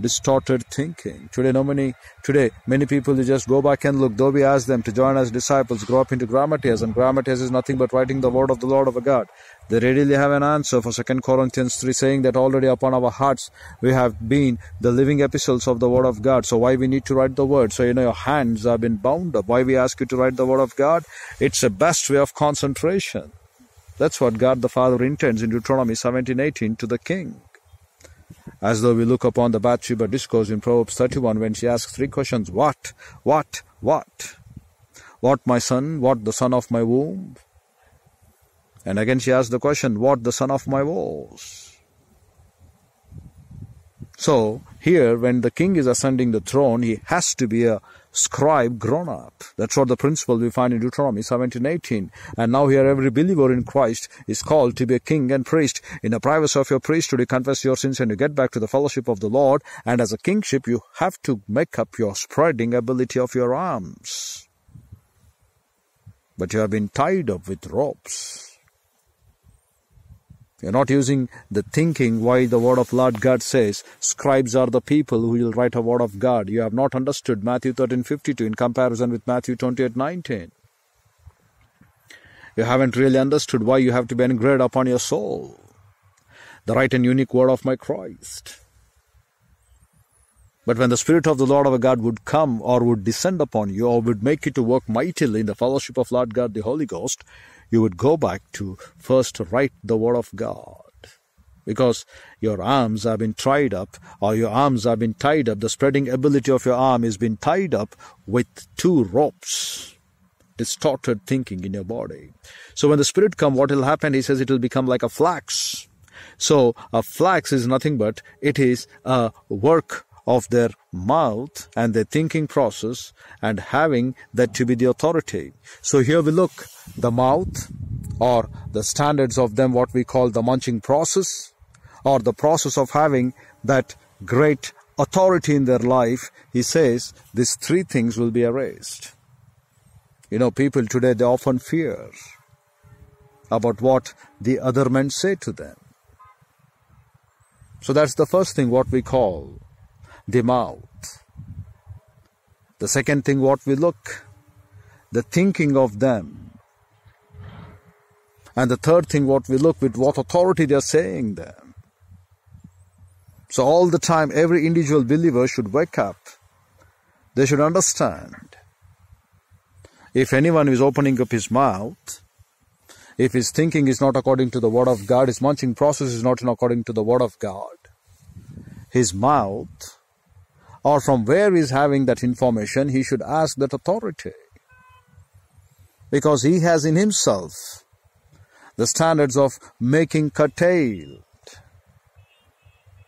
distorted thinking. Today, no many today many people you just go back and look. Though we ask them to join as disciples, grow up into grammateus, and grammateus is nothing but writing the word of the Lord of God. They readily have an answer for Second Corinthians 3 saying that already upon our hearts we have been the living epistles of the Word of God. So why we need to write the Word? So you know your hands have been bound up. Why we ask you to write the Word of God? It's the best way of concentration. That's what God the Father intends in Deuteronomy 17:18 to the king. As though we look upon the Bathsheba discourse in Proverbs 31 when she asks three questions What? What? What? What, my son? What, the son of my womb? And again she asks the question, What the son of my was? So, here, when the king is ascending the throne, he has to be a scribe grown up. That's what the principle we find in Deuteronomy 17:18. And now here every believer in Christ is called to be a king and priest. In the privacy of your priesthood, you confess your sins and you get back to the fellowship of the Lord. And as a kingship, you have to make up your spreading ability of your arms. But you have been tied up with ropes. You're not using the thinking why the word of Lord God says, scribes are the people who will write a word of God. You have not understood Matthew 13:52 in comparison with Matthew 28:19. You haven't really understood why you have to be engraved upon your soul. The right and unique word of my Christ. But when the Spirit of the Lord our God would come or would descend upon you or would make you to work mightily in the fellowship of Lord God the Holy Ghost, you would go back to first write the Word of God. Because your arms have been tied up, or your arms have been tied up, the spreading ability of your arm has been tied up with two ropes. Distorted thinking in your body. So when the Spirit come, what will happen? He says it will become like a flax. So a flax is nothing but it is a work of their mouth and their thinking process and having that to be the authority. So here we look the mouth or the standards of them what we call the munching process or the process of having that great authority in their life. He says these three things will be erased. You know people today they often fear about what the other men say to them. So that's the first thing what we call the mouth. The second thing what we look, the thinking of them. And the third thing what we look with what authority they are saying them. So all the time every individual believer should wake up. They should understand. If anyone is opening up his mouth, if his thinking is not according to the word of God, his munching process is not according to the word of God, his mouth, or from where he's having that information, he should ask that authority. Because he has in himself the standards of making curtailed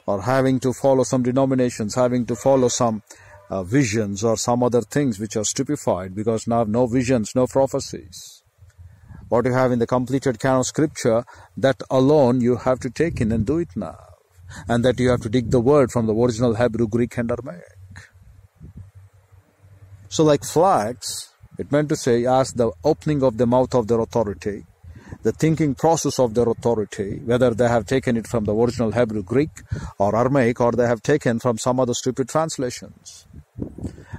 or having to follow some denominations, having to follow some uh, visions or some other things which are stupefied because now no visions, no prophecies what you have in the completed canon of scripture, that alone you have to take in and do it now. And that you have to dig the word from the original Hebrew, Greek, and Aramaic. So, like flax, it meant to say, as the opening of the mouth of their authority, the thinking process of their authority, whether they have taken it from the original Hebrew, Greek, or Aramaic, or they have taken from some other stupid translations.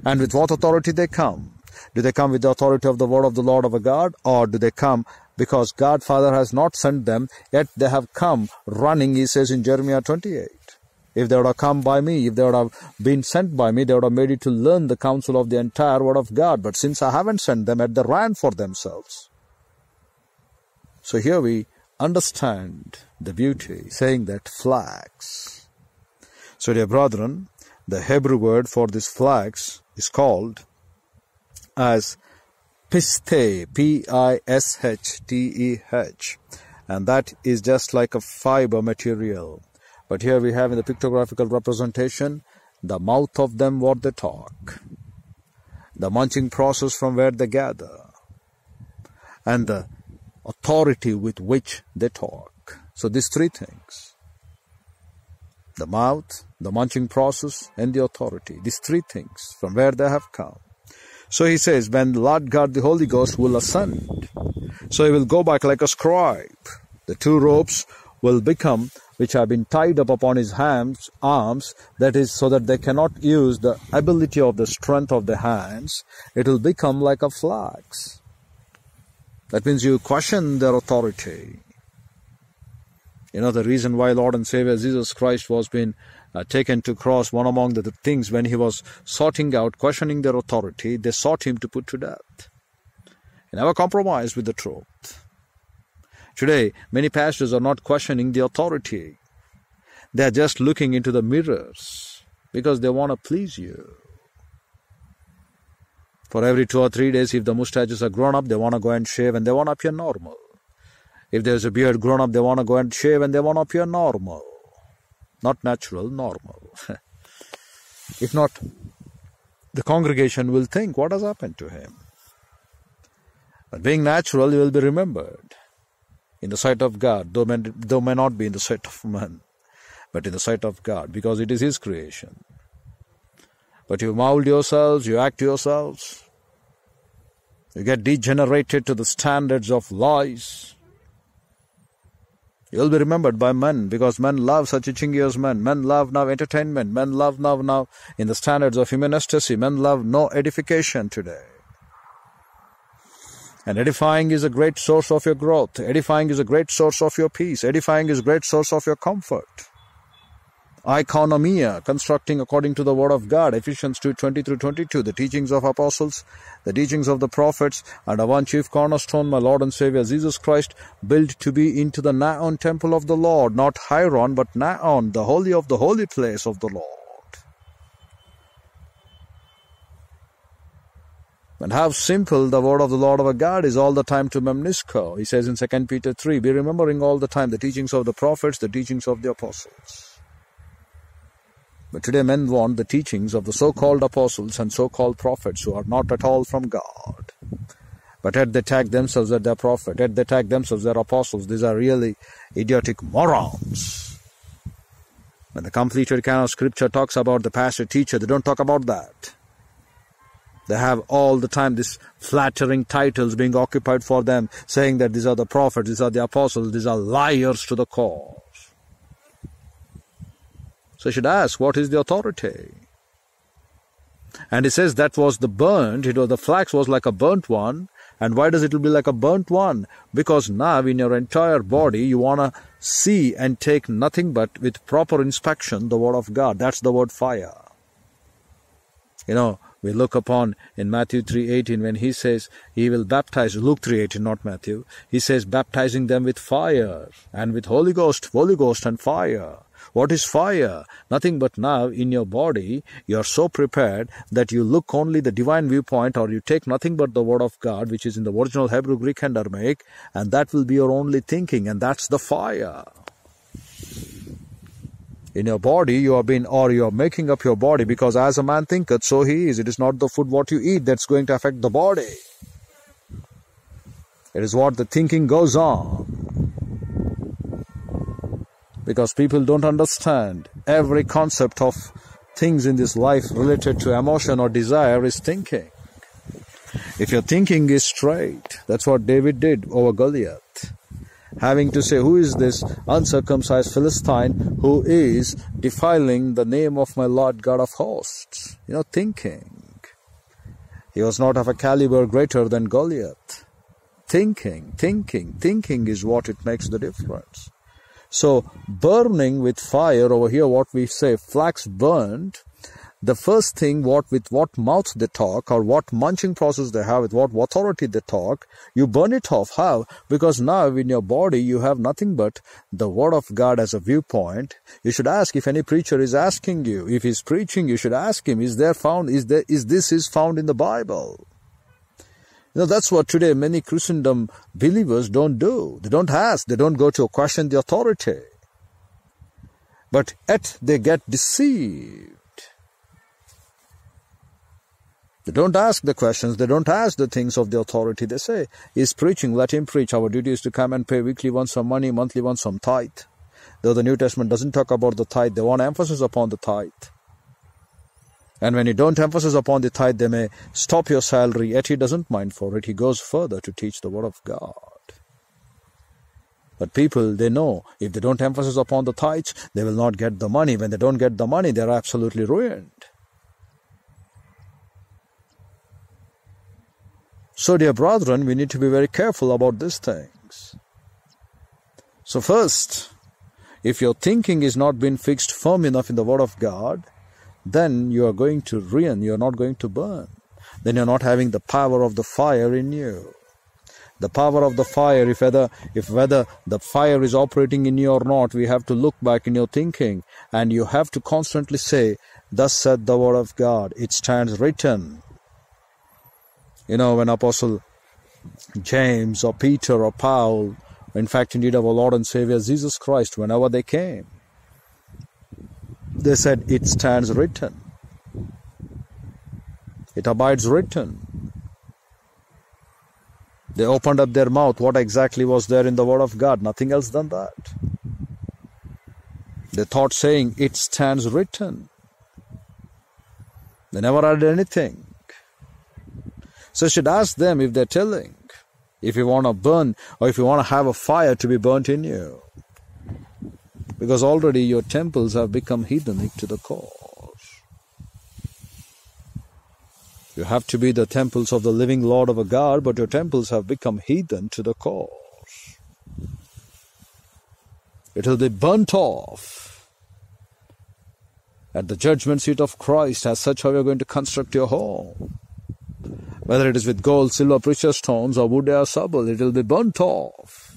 And with what authority they come? Do they come with the authority of the word of the Lord of a God, or do they come because God Father has not sent them, yet they have come running, he says in Jeremiah 28. If they would have come by me, if they would have been sent by me, they would have made it to learn the counsel of the entire word of God. But since I haven't sent them, yet they ran for themselves. So here we understand the beauty, saying that flax. So dear brethren, the Hebrew word for this flax is called as pisteh, P-I-S-H-T-E-H. And that is just like a fiber material. But here we have in the pictographical representation the mouth of them what they talk, the munching process from where they gather, and the authority with which they talk. So these three things the mouth, the munching process, and the authority. These three things from where they have come. So he says, when the Lord God, the Holy Ghost, will ascend, so he will go back like a scribe. The two ropes will become, which have been tied up upon his hands, arms, that is, so that they cannot use the ability of the strength of the hands. It will become like a flax. That means you question their authority. You know, the reason why Lord and Savior Jesus Christ was being uh, taken to cross, one among the, the things when he was sorting out, questioning their authority, they sought him to put to death. He never compromised with the truth. Today, many pastors are not questioning the authority. They are just looking into the mirrors because they want to please you. For every two or three days, if the mustaches are grown up, they want to go and shave and they want to appear normal. If there's a beard grown up, they want to go and shave and they want to appear normal. Not natural, normal. [LAUGHS] if not, the congregation will think, what has happened to him? But being natural, you will be remembered in the sight of God, though may, though may not be in the sight of man, but in the sight of God, because it is His creation. But you mold yourselves, you act yourselves, you get degenerated to the standards of lies, You'll be remembered by men because men love such teaching as men. Men love now entertainment. Men love now now in the standards of human ecstasy. Men love no edification today. And edifying is a great source of your growth. Edifying is a great source of your peace. Edifying is a great source of your comfort oikonomia, constructing according to the word of God, Ephesians 2 20 through 22, the teachings of apostles, the teachings of the prophets, and one chief cornerstone, my Lord and Savior Jesus Christ, built to be into the Naon temple of the Lord, not Hieron, but Naon, the holy of the holy place of the Lord. And how simple the word of the Lord our God is all the time to memnisco. He says in 2 Peter 3, be remembering all the time the teachings of the prophets, the teachings of the apostles. But today men want the teachings of the so-called apostles and so-called prophets who are not at all from God. But yet they tag themselves as their prophet, yet they tag themselves as their apostles. These are really idiotic morons. When the completed canon of scripture talks about the pastor teacher, they don't talk about that. They have all the time these flattering titles being occupied for them, saying that these are the prophets, these are the apostles, these are liars to the core. So you should ask, what is the authority? And he says that was the burnt, it was the flax was like a burnt one. And why does it be like a burnt one? Because now in your entire body you wanna see and take nothing but with proper inspection the word of God. That's the word fire. You know, we look upon in Matthew 3:18 when he says he will baptize Luke 3:18 not Matthew he says baptizing them with fire and with Holy Ghost Holy Ghost and fire what is fire? Nothing but now in your body. You are so prepared that you look only the divine viewpoint or you take nothing but the word of God which is in the original Hebrew Greek and Aramaic and that will be your only thinking and that's the fire. In your body you are been or you are making up your body because as a man thinketh so he is. It is not the food what you eat that's going to affect the body. It is what the thinking goes on because people don't understand every concept of things in this life related to emotion or desire is thinking if your thinking is straight that's what david did over goliath having to say, Who is this uncircumcised Philistine who is defiling the name of my Lord God of hosts? You know, thinking. He was not of a caliber greater than Goliath. Thinking, thinking, thinking is what it makes the difference. So, burning with fire over here, what we say, flax burned, the first thing what with what mouth they talk or what munching process they have with what authority they talk you burn it off. How? Because now in your body you have nothing but the word of god as a viewpoint. You should ask if any preacher is asking you. If he's preaching you should ask him is there found is there is this is found in the bible you know, that's what today many Christendom believers don't do. They don't ask. They don't go to question the authority. But yet they get deceived. They don't ask the questions, they don't ask the things of the authority. They say, He's preaching, let him preach. Our duty is to come and pay weekly once some money, monthly once some tithe. Though the New Testament doesn't talk about the tithe, they want emphasis upon the tithe. And when you don't emphasize upon the tithe, they may stop your salary, yet he doesn't mind for it. He goes further to teach the word of God. But people, they know if they don't emphasize upon the tithes, they will not get the money. When they don't get the money, they are absolutely ruined. So, dear brethren, we need to be very careful about these things. So, first, if your thinking is not been fixed firm enough in the Word of God, then you are going to ruin, you are not going to burn. Then you are not having the power of the fire in you. The power of the fire, if whether if whether the fire is operating in you or not, we have to look back in your thinking, and you have to constantly say, Thus said the word of God, it stands written. You know, when Apostle James or Peter or Paul, in fact, indeed, our Lord and Savior Jesus Christ, whenever they came, they said, It stands written. It abides written. They opened up their mouth. What exactly was there in the Word of God? Nothing else than that. They thought saying, It stands written. They never added anything. So you should ask them if they're telling, if you want to burn or if you want to have a fire to be burnt in you. Because already your temples have become heathenic to the core. You have to be the temples of the living Lord of a God, but your temples have become heathen to the core. It will be burnt off at the judgment seat of Christ. As such, how you are going to construct your home whether it is with gold, silver, precious stones, or wood or stubble, it will be burnt off.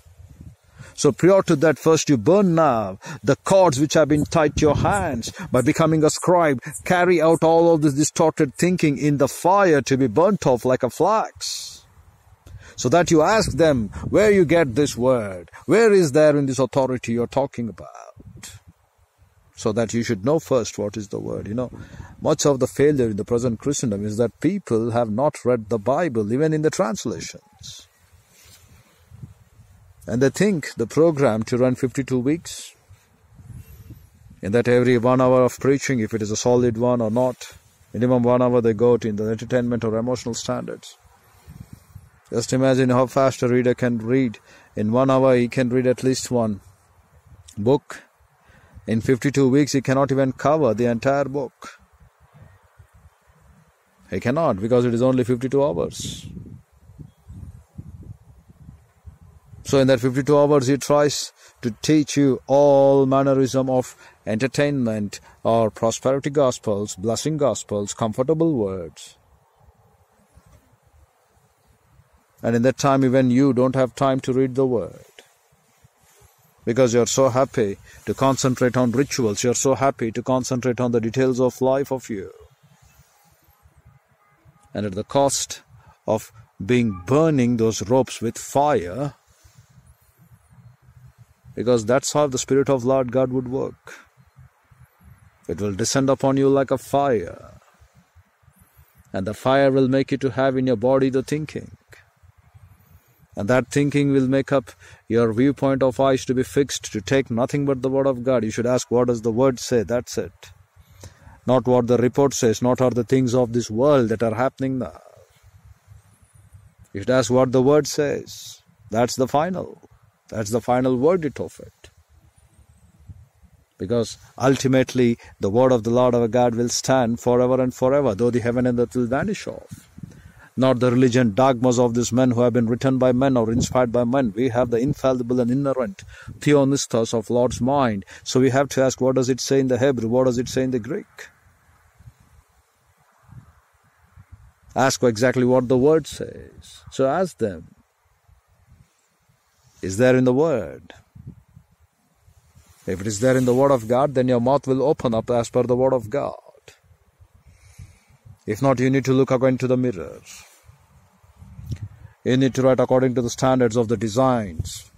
So prior to that, first you burn now the cords which have been tied to your hands by becoming a scribe. Carry out all of this distorted thinking in the fire to be burnt off like a flax. So that you ask them where you get this word. Where is there in this authority you're talking about? so that you should know first what is the word. You know, much of the failure in the present Christendom is that people have not read the Bible, even in the translations. And they think the program to run 52 weeks, in that every one hour of preaching, if it is a solid one or not, minimum one hour they go to in the entertainment or emotional standards. Just imagine how fast a reader can read. In one hour, he can read at least one book In 52 weeks, he cannot even cover the entire book. He cannot because it is only 52 hours. So, in that 52 hours, he tries to teach you all mannerism of entertainment or prosperity gospels, blessing gospels, comfortable words. And in that time, even you don't have time to read the word because you're so happy to concentrate on rituals, you're so happy to concentrate on the details of life of you. And at the cost of being burning those ropes with fire, because that's how the Spirit of Lord God would work. It will descend upon you like a fire, and the fire will make you to have in your body the thinking and that thinking will make up your viewpoint of eyes to be fixed to take nothing but the word of God. You should ask, what does the word say? That's it. Not what the report says, not are the things of this world that are happening now. You should ask what the word says. That's the final. That's the final verdict of it. Because ultimately the word of the Lord our God will stand forever and forever, though the heaven and earth will vanish off not the religion dogmas of these men who have been written by men or inspired by men. We have the infallible and inerrant theopneustos of Lord's mind. So we have to ask, what does it say in the Hebrew? What does it say in the Greek? Ask exactly what the word says. So ask them. Is there in the word? If it is there in the word of God, then your mouth will open up as per the word of God. If not, you need to look according to the mirror. You need to write according to the standards of the designs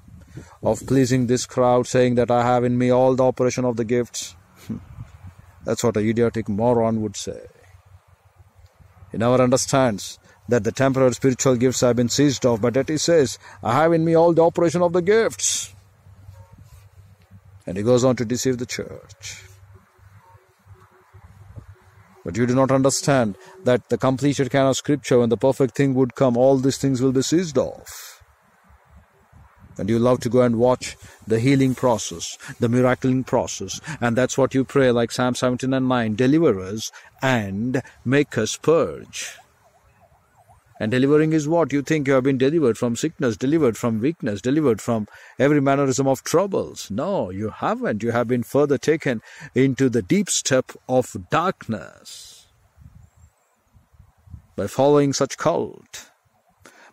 of pleasing this crowd, saying that I have in me all the operation of the gifts. [LAUGHS] That's what a idiotic moron would say. He never understands that the temporal spiritual gifts have been seized of, but that he says, I have in me all the operation of the gifts. And he goes on to deceive the church. But you do not understand that the completed canon of scripture, when the perfect thing would come, all these things will be seized off. And you love to go and watch the healing process, the miracling process. And that's what you pray, like Psalm 17 and 9 deliver us and make us purge. And delivering is what? You think you have been delivered from sickness, delivered from weakness, delivered from every mannerism of troubles. No, you haven't. You have been further taken into the deep step of darkness by following such cult,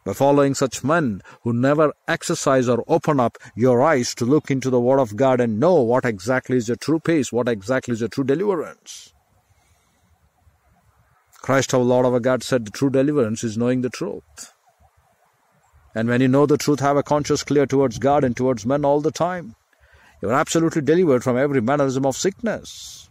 by following such men who never exercise or open up your eyes to look into the Word of God and know what exactly is the true peace, what exactly is the true deliverance. Christ our Lord our God said the true deliverance is knowing the truth. And when you know the truth, have a conscience clear towards God and towards men all the time. You are absolutely delivered from every mannerism of sickness.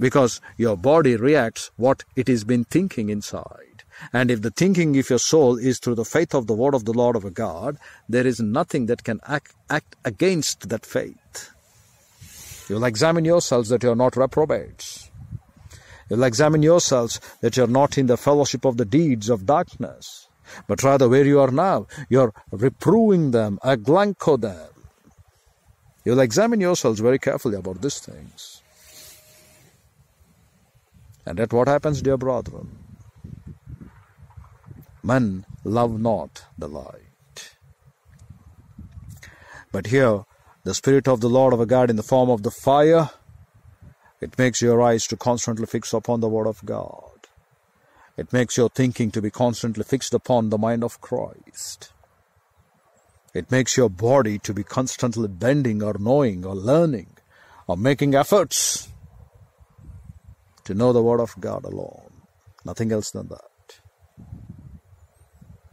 Because your body reacts what it has been thinking inside. And if the thinking of your soul is through the faith of the word of the Lord of God, there is nothing that can act, act against that faith. You'll examine yourselves that you are not reprobates. You'll examine yourselves that you're not in the fellowship of the deeds of darkness, but rather where you are now, you're reproving them, aglanco them. You'll examine yourselves very carefully about these things. And that what happens, dear brethren? Men love not the light. But here, the Spirit of the Lord of our God in the form of the fire it makes your eyes to constantly fix upon the Word of God. It makes your thinking to be constantly fixed upon the mind of Christ. It makes your body to be constantly bending or knowing or learning or making efforts to know the Word of God alone. Nothing else than that.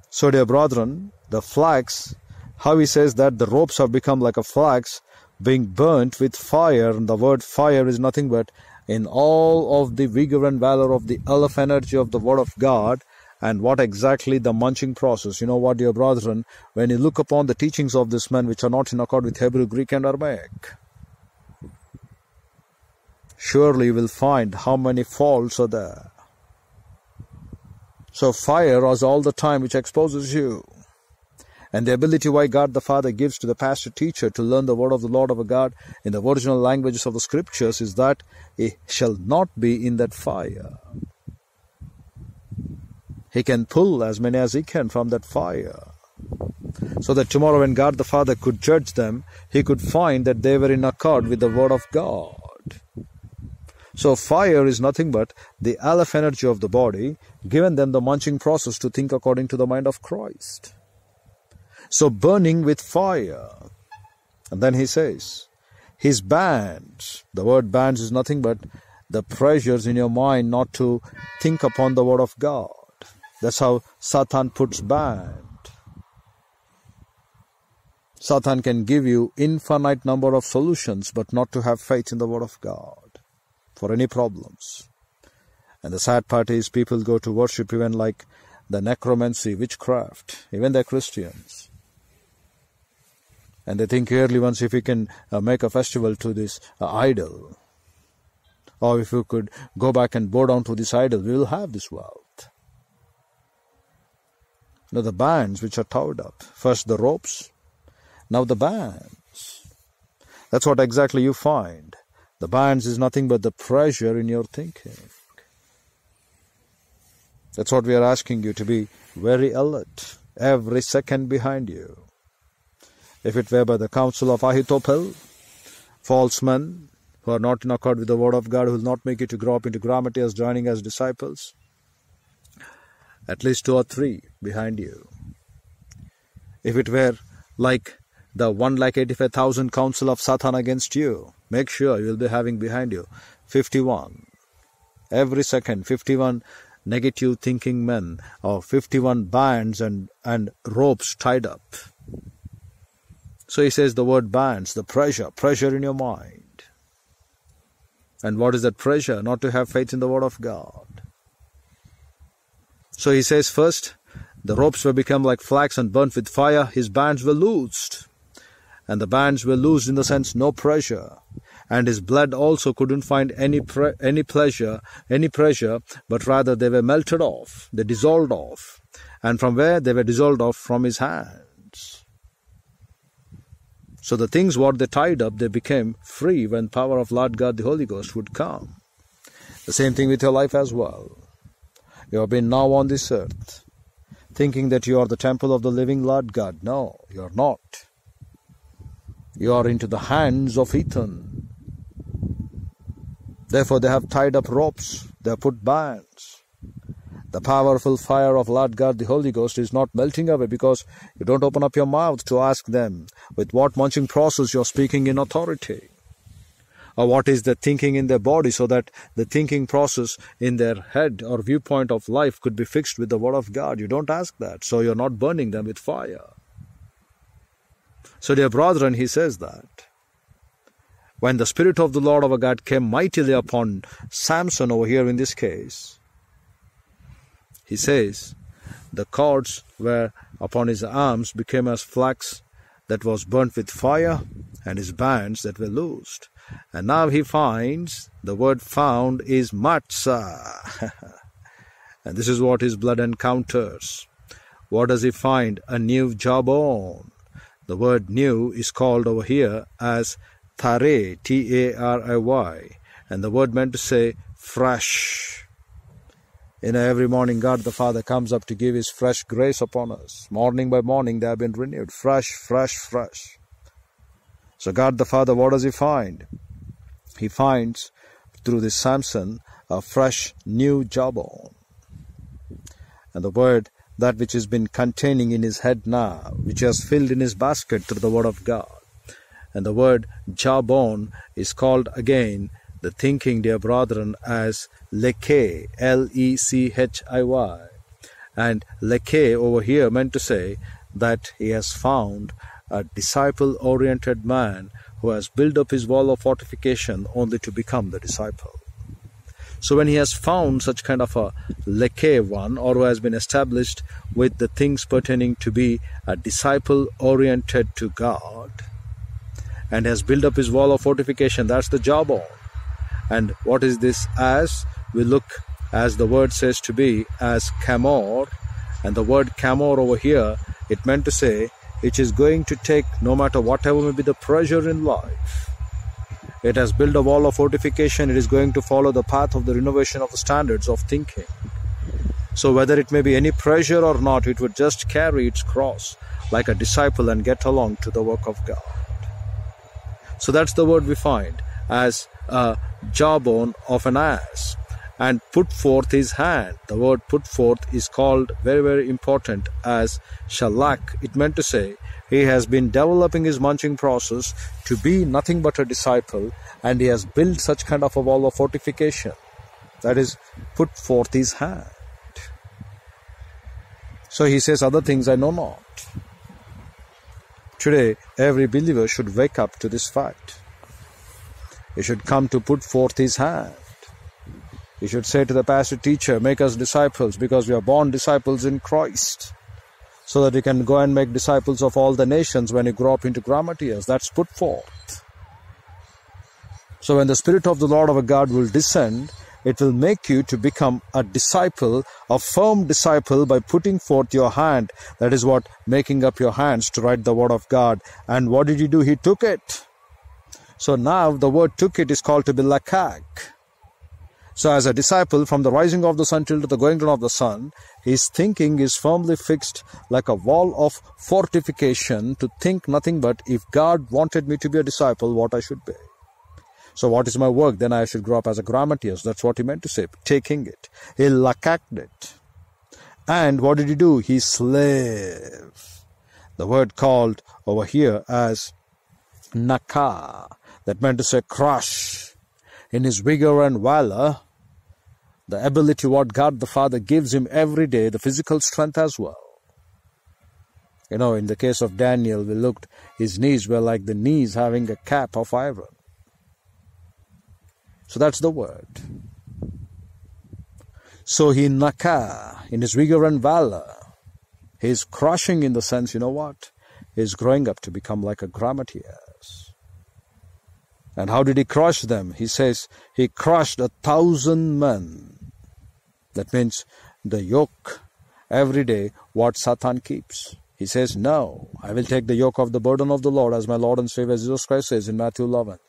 So, dear brethren, the flax, how he says that the ropes have become like a flax, being burnt with fire. And the word fire is nothing but in all of the vigor and valor of the aleph energy of the word of God. And what exactly the munching process? You know what, dear brethren, when you look upon the teachings of this man, which are not in accord with Hebrew, Greek, and Aramaic, surely you will find how many faults are there. So fire is all the time which exposes you. And the ability why God the Father gives to the pastor teacher to learn the word of the Lord our God in the original languages of the scriptures is that he shall not be in that fire. He can pull as many as he can from that fire. So that tomorrow, when God the Father could judge them, he could find that they were in accord with the Word of God. So, fire is nothing but the aleph energy of the body, given them the munching process to think according to the mind of Christ. So, burning with fire. And then he says, His bands, the word bands is nothing but the pressures in your mind not to think upon the Word of God. That's how Satan puts band. Satan can give you infinite number of solutions, but not to have faith in the Word of God for any problems. And the sad part is people go to worship even like the necromancy, witchcraft, even they're Christians. And they think early once if we can uh, make a festival to this uh, idol, or if we could go back and bow down to this idol, we will have this wealth. Now the bands which are tied up. First the ropes, now the bands. That's what exactly you find. The bands is nothing but the pressure in your thinking. That's what we are asking you to be very alert, every second behind you. If it were by the counsel of Ahithophel, false men who are not in accord with the word of God, who will not make you to grow up into gravity as joining as disciples, at least two or three behind you. If it were like the one lakh eighty five thousand counsel of Satan against you, make sure you will be having behind you 51. Every second, 51 negative thinking men or 51 bands and, and ropes tied up. So he says the word bands, the pressure, pressure in your mind. And what is that pressure? Not to have faith in the word of God. So he says, first, the ropes were become like flax and burnt with fire, his bands were loosed. And the bands were loosed in the sense no pressure. And his blood also couldn't find any pre- any pleasure, any pressure, but rather they were melted off, they dissolved off. And from where they were dissolved off from his hands. So the things what they tied up, they became free when power of Lord God the Holy Ghost would come. The same thing with your life as well. You have been now on this earth, thinking that you are the temple of the living Lord God. No, you are not. You are into the hands of Ethan. Therefore, they have tied up ropes, they have put bands. The powerful fire of Lord God, the Holy Ghost, is not melting away because you don't open up your mouth to ask them with what munching process you're speaking in authority or what is the thinking in their body so that the thinking process in their head or viewpoint of life could be fixed with the word of God. You don't ask that, so you're not burning them with fire. So, dear brethren, he says that when the Spirit of the Lord our God came mightily upon Samson over here in this case, he says, the cords were upon his arms became as flax that was burnt with fire, and his bands that were loosed. And now he finds the word found is matzah. [LAUGHS] and this is what his blood encounters. What does he find? A new jawbone. The word new is called over here as tare, T A R I Y. And the word meant to say fresh. You know, every morning God the Father comes up to give His fresh grace upon us. Morning by morning they have been renewed. Fresh, fresh, fresh. So God the Father, what does he find? He finds through this Samson a fresh new jawbone. And the word that which has been containing in his head now, which has filled in his basket through the word of God. And the word jawbone is called again the thinking, dear brethren, as leke, L-E-C-H-I-Y. And leke over here meant to say that he has found a disciple oriented man who has built up his wall of fortification only to become the disciple. So when he has found such kind of a leke one or who has been established with the things pertaining to be a disciple oriented to God and has built up his wall of fortification, that's the jawbone. And what is this as? We look as the word says to be as kamor and the word kamor over here it meant to say it is going to take no matter whatever may be the pressure in life. It has built a wall of fortification. It is going to follow the path of the renovation of the standards of thinking. So, whether it may be any pressure or not, it would just carry its cross like a disciple and get along to the work of God. So, that's the word we find as a jawbone of an ass and put forth his hand. The word put forth is called very, very important as shalak. It meant to say he has been developing his munching process to be nothing but a disciple and he has built such kind of a wall of fortification that is put forth his hand. So he says other things I know not. Today, every believer should wake up to this fact. He should come to put forth his hand. He should say to the pastor teacher, Make us disciples because we are born disciples in Christ. So that we can go and make disciples of all the nations when you grow up into grammateus. That's put forth. So when the Spirit of the Lord our God will descend, it will make you to become a disciple, a firm disciple by putting forth your hand. That is what making up your hands to write the word of God. And what did he do? He took it. So now the word took it is called to be lakak. So, as a disciple, from the rising of the sun till to the going down of the sun, his thinking is firmly fixed like a wall of fortification to think nothing but if God wanted me to be a disciple, what I should be. So, what is my work? Then I should grow up as a grammateus. That's what he meant to say, taking it. He lakaked it. And what did he do? He slave. The word called over here as naka, that meant to say crush. In his vigor and valor, the ability what God the Father gives him every day, the physical strength as well. You know, in the case of Daniel, we looked, his knees were like the knees having a cap of iron. So that's the word. So he naka, in his vigor and valor, he is crushing in the sense, you know what? He is growing up to become like a grammateus. And how did he crush them? He says, he crushed a thousand men that means the yoke every day what Satan keeps. He says, No, I will take the yoke of the burden of the Lord, as my Lord and Savior Jesus Christ says in Matthew 11.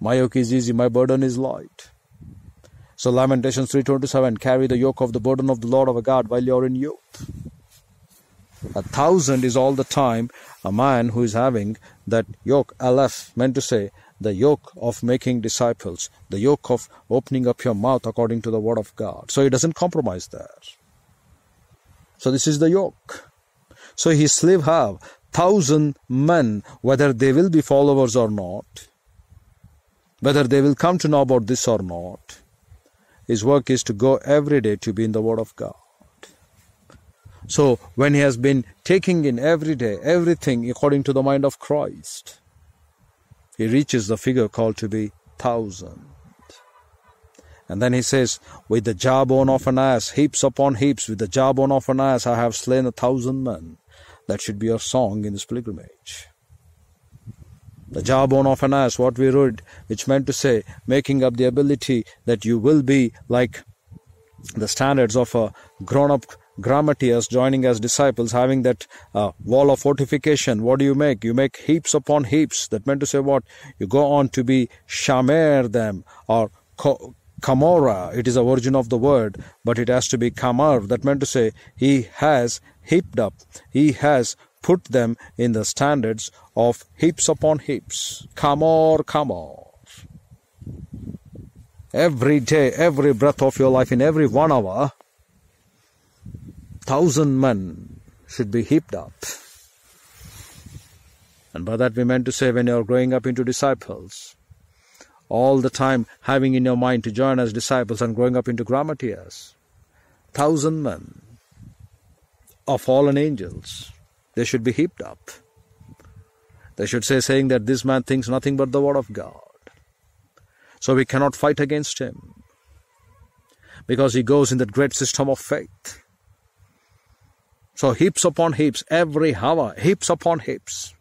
My yoke is easy, my burden is light. So Lamentations 3.27, carry the yoke of the burden of the Lord of our God while you are in youth. A thousand is all the time a man who is having that yoke, aleph, meant to say the yoke of making disciples, the yoke of opening up your mouth according to the word of God. So he doesn't compromise there. So this is the yoke. So his slave have thousand men, whether they will be followers or not, whether they will come to know about this or not. His work is to go every day to be in the word of God. So when he has been taking in every day everything according to the mind of Christ, he reaches the figure called to be thousand. And then he says, With the jawbone of an ass, heaps upon heaps, with the jawbone of an ass, I have slain a thousand men. That should be your song in this pilgrimage. The jawbone of an ass, what we read, which meant to say, making up the ability that you will be like the standards of a grown up Grammateus joining as disciples, having that uh, wall of fortification. What do you make? You make heaps upon heaps. That meant to say what? You go on to be shamer them or kamora. It is a origin of the word, but it has to be kamar. That meant to say he has heaped up. He has put them in the standards of heaps upon heaps. Kamor, kamor. Every day, every breath of your life, in every one hour, thousand men should be heaped up. And by that we meant to say when you are growing up into disciples, all the time having in your mind to join as disciples and growing up into grammateus, thousand men of fallen angels, they should be heaped up. They should say, saying that this man thinks nothing but the word of God. So we cannot fight against him because he goes in that great system of faith. So heaps upon heaps, every hour, heaps upon heaps.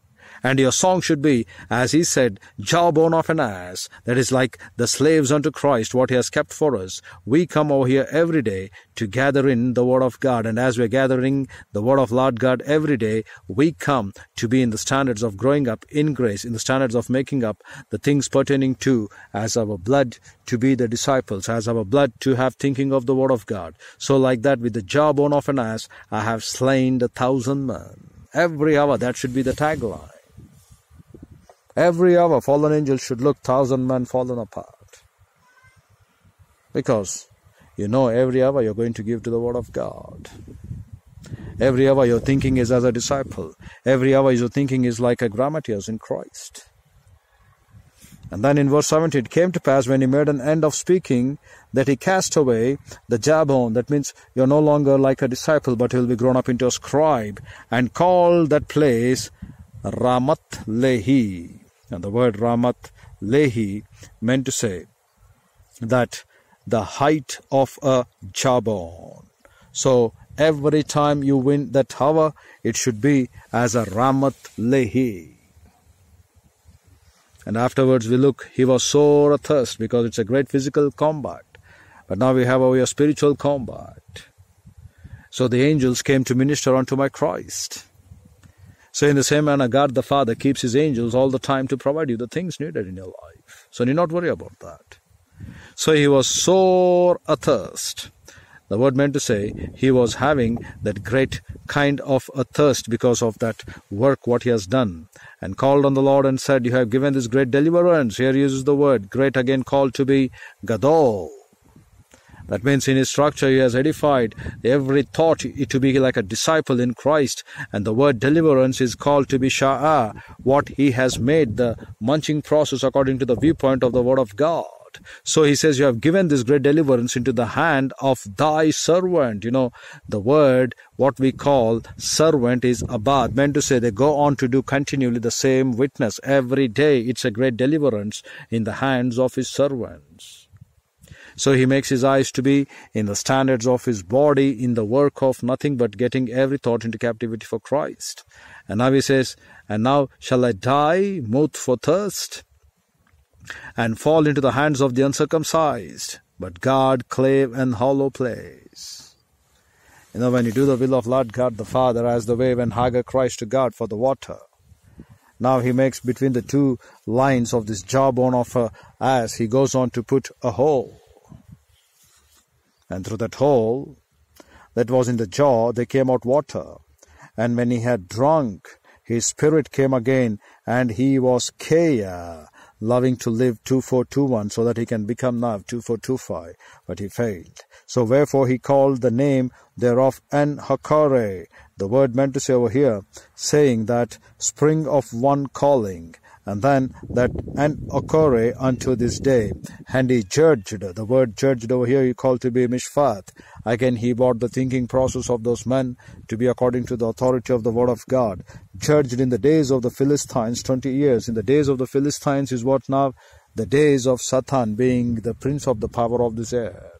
And your song should be, as he said, jawbone of an ass. That is like the slaves unto Christ, what he has kept for us. We come over here every day to gather in the word of God. And as we're gathering the word of Lord God every day, we come to be in the standards of growing up in grace, in the standards of making up the things pertaining to as our blood to be the disciples, as our blood to have thinking of the word of God. So like that with the jawbone of an ass, I have slain the thousand men. Every hour, that should be the tagline. Every hour, fallen angels should look thousand men fallen apart. Because you know every hour you're going to give to the Word of God. Every hour your thinking is as a disciple. Every hour your thinking is like a grammateus in Christ. And then in verse 70, it came to pass when he made an end of speaking that he cast away the jawbone. That means you're no longer like a disciple, but you'll be grown up into a scribe and called that place Ramath Lehi. And the word Ramath Lehi meant to say that the height of a jawbone. So every time you win that tower, it should be as a Ramath Lehi. And afterwards we look, he was sore athirst because it's a great physical combat. But now we have our spiritual combat. So the angels came to minister unto my Christ. So in the same manner, God the Father keeps his angels all the time to provide you the things needed in your life. So need not worry about that. So he was sore athirst. The word meant to say he was having that great kind of a thirst because of that work what he has done and called on the Lord and said, You have given this great deliverance. Here uses the word great again called to be Gadol. That means in his structure he has edified every thought to be like a disciple in Christ. And the word deliverance is called to be Sha'ah, what he has made the munching process according to the viewpoint of the word of God. So he says, You have given this great deliverance into the hand of thy servant. You know, the word, what we call servant, is abad, meant to say they go on to do continually the same witness every day. It's a great deliverance in the hands of his servants. So he makes his eyes to be in the standards of his body, in the work of nothing but getting every thought into captivity for Christ. And now he says, And now shall I die, mouth for thirst? and fall into the hands of the uncircumcised. But God clave an hollow place. You know, when you do the will of Lord God the Father, as the way when Hagar cries to God for the water, now he makes between the two lines of this jawbone of a ass, he goes on to put a hole. And through that hole that was in the jaw, there came out water. And when he had drunk, his spirit came again, and he was Kaya, loving to live 2421 so that he can become now 2425, but he failed. So wherefore he called the name thereof En Hakare, the word meant to say over here, saying that spring of one calling, and then that and occur unto this day. And he judged, the word judged over here he called to be mishpat. Again he brought the thinking process of those men to be according to the authority of the word of God. Judged in the days of the Philistines, 20 years. In the days of the Philistines is what now? The days of Satan being the prince of the power of this air.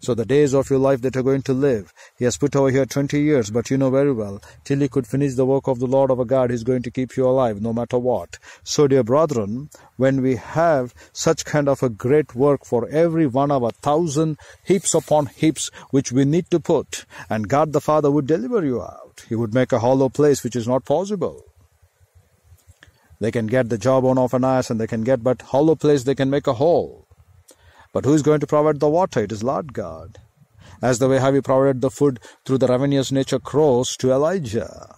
So the days of your life that you're going to live, he has put over here 20 years, but you know very well, till he could finish the work of the Lord of our God, he's going to keep you alive no matter what. So dear brethren, when we have such kind of a great work for every one of a thousand heaps upon heaps which we need to put, and God the Father would deliver you out. He would make a hollow place which is not possible. They can get the jawbone of an ass and they can get but hollow place they can make a hole. But who is going to provide the water? It is Lord God. As the way how he provided the food through the ravenous nature crows to Elijah.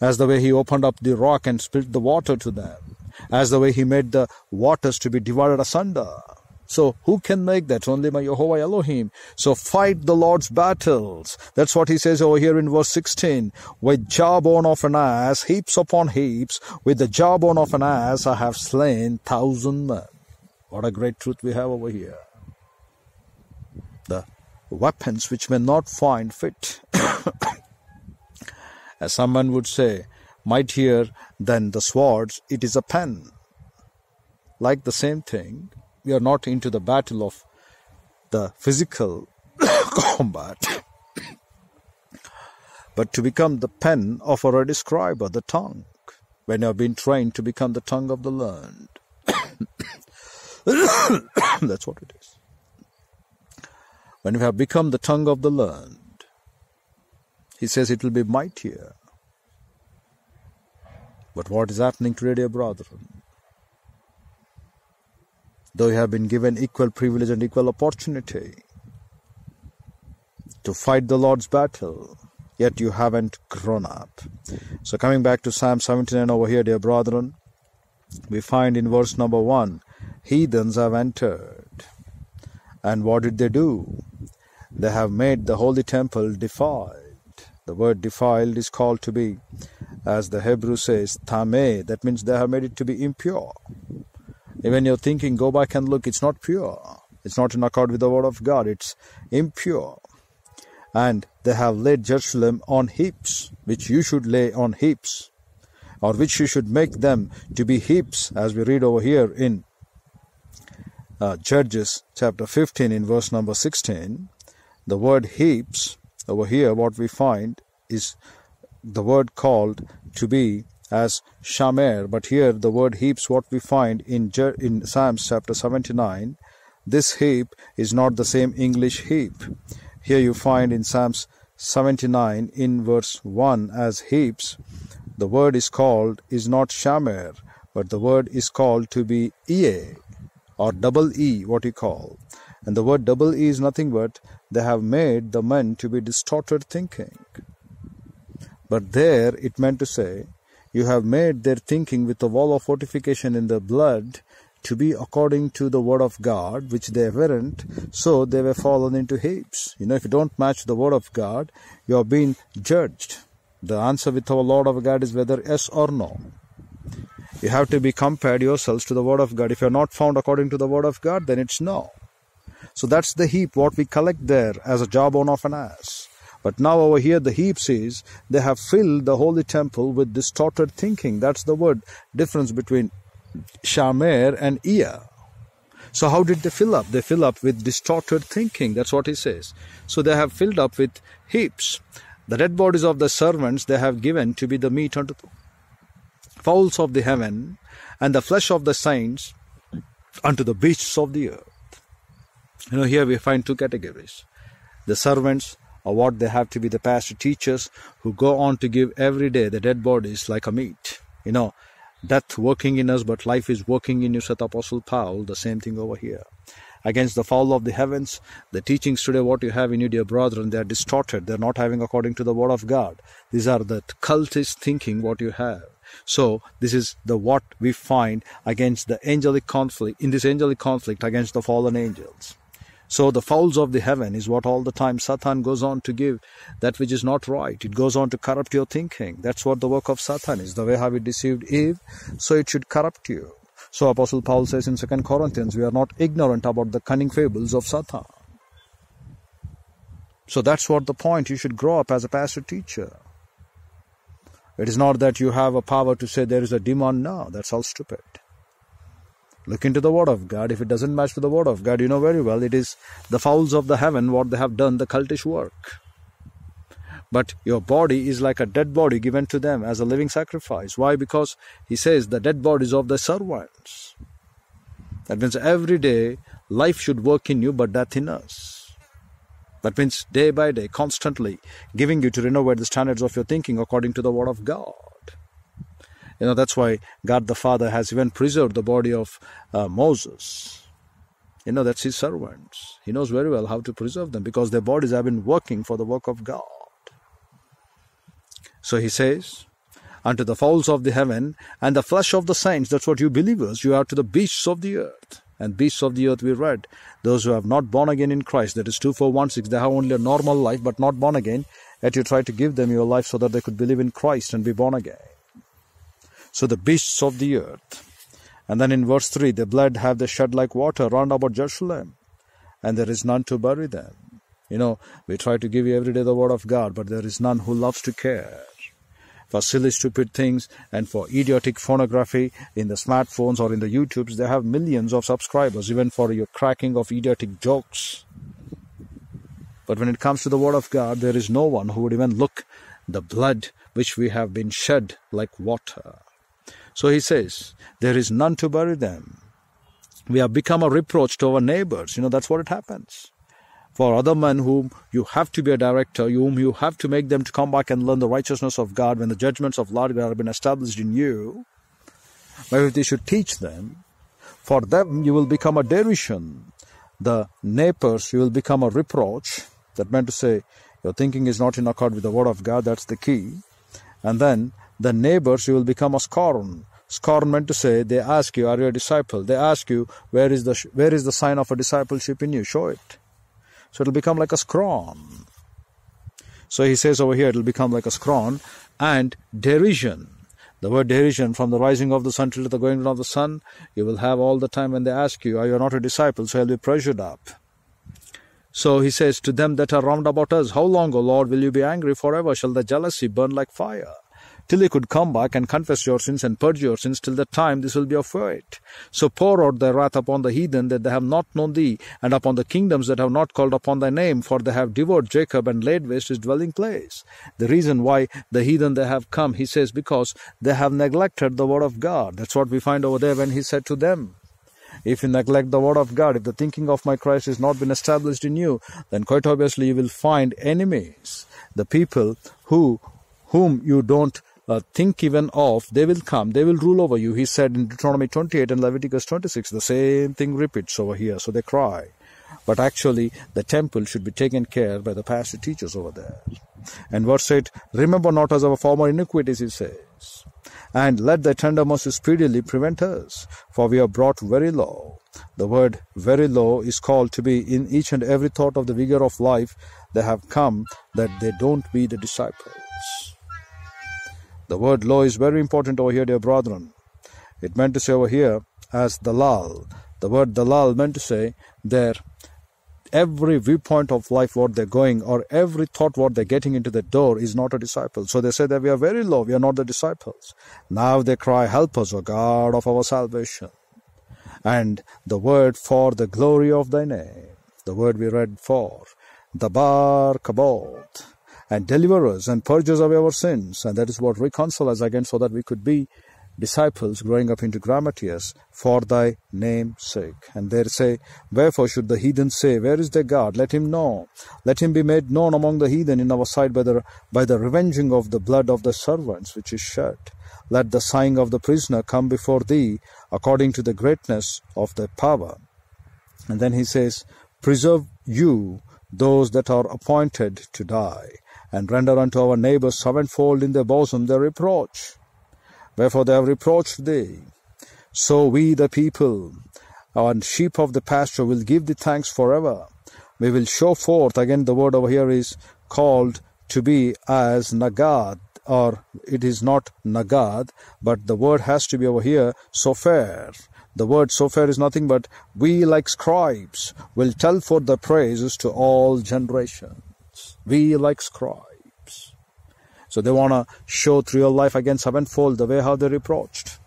As the way he opened up the rock and split the water to them. As the way he made the waters to be divided asunder. So who can make that? Only my Jehovah Elohim. So fight the Lord's battles. That's what he says over here in verse 16. With jawbone of an ass, heaps upon heaps, with the jawbone of an ass I have slain thousand men. What a great truth we have over here. The weapons which may not find fit, [COUGHS] as someone would say, mightier than the swords, it is a pen. Like the same thing, we are not into the battle of the physical [COUGHS] combat, [COUGHS] but to become the pen of a describer, the tongue. when you have been trained to become the tongue of the learned. [COUGHS] That's what it is. When you have become the tongue of the learned, he says it will be mightier. But what is happening today, dear brethren? Though you have been given equal privilege and equal opportunity to fight the Lord's battle, yet you haven't grown up. So, coming back to Psalm 79 over here, dear brethren, we find in verse number 1 heathens have entered. And what did they do? They have made the holy temple defiled. The word defiled is called to be, as the Hebrew says, tameh. That means they have made it to be impure. Even you're thinking, go back and look, it's not pure. It's not in accord with the word of God. It's impure. And they have laid Jerusalem on heaps, which you should lay on heaps, or which you should make them to be heaps, as we read over here in uh, Judges chapter 15 in verse number 16, the word heaps over here, what we find is the word called to be as shamer, but here the word heaps, what we find in in Psalms chapter 79, this heap is not the same English heap. Here you find in Psalms 79 in verse 1 as heaps, the word is called is not shamer, but the word is called to be ie or double E, what you call. And the word double E is nothing but they have made the men to be distorted thinking. But there it meant to say, you have made their thinking with a wall of fortification in the blood to be according to the word of God, which they weren't, so they were fallen into heaps. You know, if you don't match the word of God, you are being judged. The answer with our Lord of God is whether yes or no. You have to be compared yourselves to the Word of God. If you're not found according to the Word of God, then it's no. So that's the heap, what we collect there as a jawbone of an ass. But now over here, the heap says they have filled the holy temple with distorted thinking. That's the word difference between shamer and ia. So how did they fill up? They fill up with distorted thinking. That's what he says. So they have filled up with heaps. The dead bodies of the servants they have given to be the meat unto fowls of the heaven, and the flesh of the saints unto the beasts of the earth. You know, here we find two categories. The servants are what they have to be the pastor teachers who go on to give every day the dead bodies like a meat. You know, death working in us, but life is working in you, said Apostle Paul. The same thing over here. Against the fowl of the heavens, the teachings today, what you have in you, dear brethren, they are distorted. They are not having according to the word of God. These are the cultist thinking what you have. So this is the what we find against the angelic conflict in this angelic conflict against the fallen angels. So the fowls of the heaven is what all the time Satan goes on to give that which is not right. It goes on to corrupt your thinking. That's what the work of Satan is. The way how it deceived Eve, so it should corrupt you. So Apostle Paul says in Second Corinthians, we are not ignorant about the cunning fables of Satan. So that's what the point. You should grow up as a pastor teacher. It is not that you have a power to say there is a demon. No, that's all stupid. Look into the Word of God. If it doesn't match with the Word of God, you know very well it is the fowls of the heaven what they have done, the cultish work. But your body is like a dead body given to them as a living sacrifice. Why? Because he says the dead bodies of the servants. That means every day life should work in you, but death in us. That means day by day, constantly giving you to renovate the standards of your thinking according to the Word of God. You know, that's why God the Father has even preserved the body of uh, Moses. You know, that's his servants. He knows very well how to preserve them because their bodies have been working for the work of God. So he says, Unto the fowls of the heaven and the flesh of the saints, that's what you believers, you are to the beasts of the earth and beasts of the earth we read those who have not born again in christ that is 2416 they have only a normal life but not born again yet you try to give them your life so that they could believe in christ and be born again. So the beasts of the earth. And then in verse 3 the blood have they shed like water round about jerusalem and there is none to bury them. You know we try to give you every day the word of god but there is none who loves to care for silly, stupid things and for idiotic phonography in the smartphones or in the YouTubes. They have millions of subscribers, even for your cracking of idiotic jokes. But when it comes to the Word of God, there is no one who would even look the blood which we have been shed like water. So he says, There is none to bury them. We have become a reproach to our neighbors. You know, that's what it happens. For other men whom you have to be a director, whom you have to make them to come back and learn the righteousness of God when the judgments of Lord God have been established in you, maybe they should teach them. For them you will become a derision. The neighbors you will become a reproach. That meant to say, your thinking is not in accord with the word of God, that's the key. And then the neighbors you will become a scorn. Scorn meant to say, they ask you, are you a disciple? They ask you, where is the, where is the sign of a discipleship in you? Show it. So it'll become like a scrawn. So he says over here, it'll become like a scrawn and derision. The word derision from the rising of the sun till the going down of the sun, you will have all the time when they ask you, Are you not a disciple? So you'll be pressured up. So he says, To them that are round about us, How long, O Lord, will you be angry forever? Shall the jealousy burn like fire? Till he could come back and confess your sins and purge your sins till the time this will be of it. So pour out thy wrath upon the heathen that they have not known thee, and upon the kingdoms that have not called upon thy name, for they have devoured Jacob and laid waste his dwelling place. The reason why the heathen they have come, he says, because they have neglected the word of God. That's what we find over there when he said to them, if you neglect the word of God, if the thinking of my Christ has not been established in you, then quite obviously you will find enemies. The people who whom you don't uh, think even of, they will come, they will rule over you. He said in Deuteronomy 28 and Leviticus 26, the same thing repeats over here. So they cry. But actually, the temple should be taken care by the pastor teachers over there. And verse 8, remember not as our former iniquities, he says. And let thy tender mercy speedily prevent us, for we are brought very low. The word very low is called to be in each and every thought of the vigor of life they have come that they don't be the disciples. The word low is very important over here, dear brethren. It meant to say over here as dalal. The word dalal meant to say their every viewpoint of life what they're going or every thought what they're getting into the door is not a disciple. So they say that we are very low, we are not the disciples. Now they cry, Help us, O God of our salvation. And the word for the glory of thy name, the word we read for, the bar kabod and deliver us and purge us away our sins. And that is what reconcile us again so that we could be disciples growing up into grammateus for thy name's sake. And they say, Wherefore should the heathen say, Where is their God? Let him know. Let him be made known among the heathen in our sight by the, by the revenging of the blood of the servants which is shed. Let the sighing of the prisoner come before thee according to the greatness of thy power. And then he says, Preserve you those that are appointed to die and render unto our neighbors sevenfold in their bosom their reproach. Wherefore they have reproached thee. So we, the people, our sheep of the pasture, will give thee thanks forever. We will show forth, again, the word over here is called to be as Nagad, or it is not Nagad, but the word has to be over here, Sofer. The word Sofer is nothing but we, like scribes, will tell forth the praises to all generations. We like scribes. So they want to show through your life again sevenfold the way how they reproached.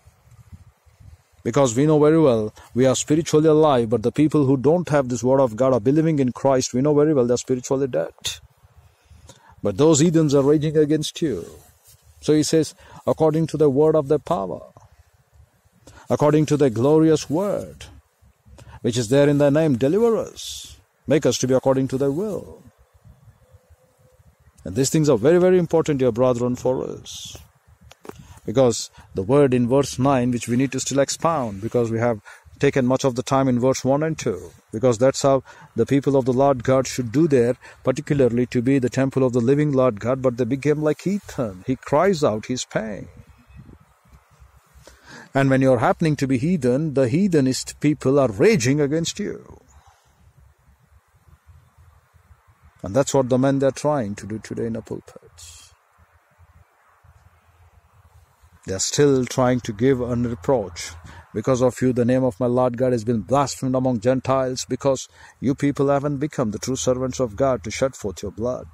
Because we know very well we are spiritually alive, but the people who don't have this word of God are believing in Christ, we know very well they're spiritually dead. But those heathens are raging against you. So he says, according to the word of their power, according to the glorious word, which is there in thy name, deliver us, make us to be according to thy will. And these things are very, very important, dear brethren, for us. Because the word in verse 9, which we need to still expound, because we have taken much of the time in verse 1 and 2, because that's how the people of the Lord God should do there, particularly to be the temple of the living Lord God, but they became like heathen. He cries out his pain. And when you're happening to be heathen, the heathenist people are raging against you. And that's what the men they're trying to do today in the pulpits. They're still trying to give a reproach. Because of you, the name of my Lord God has been blasphemed among Gentiles, because you people haven't become the true servants of God to shed forth your blood.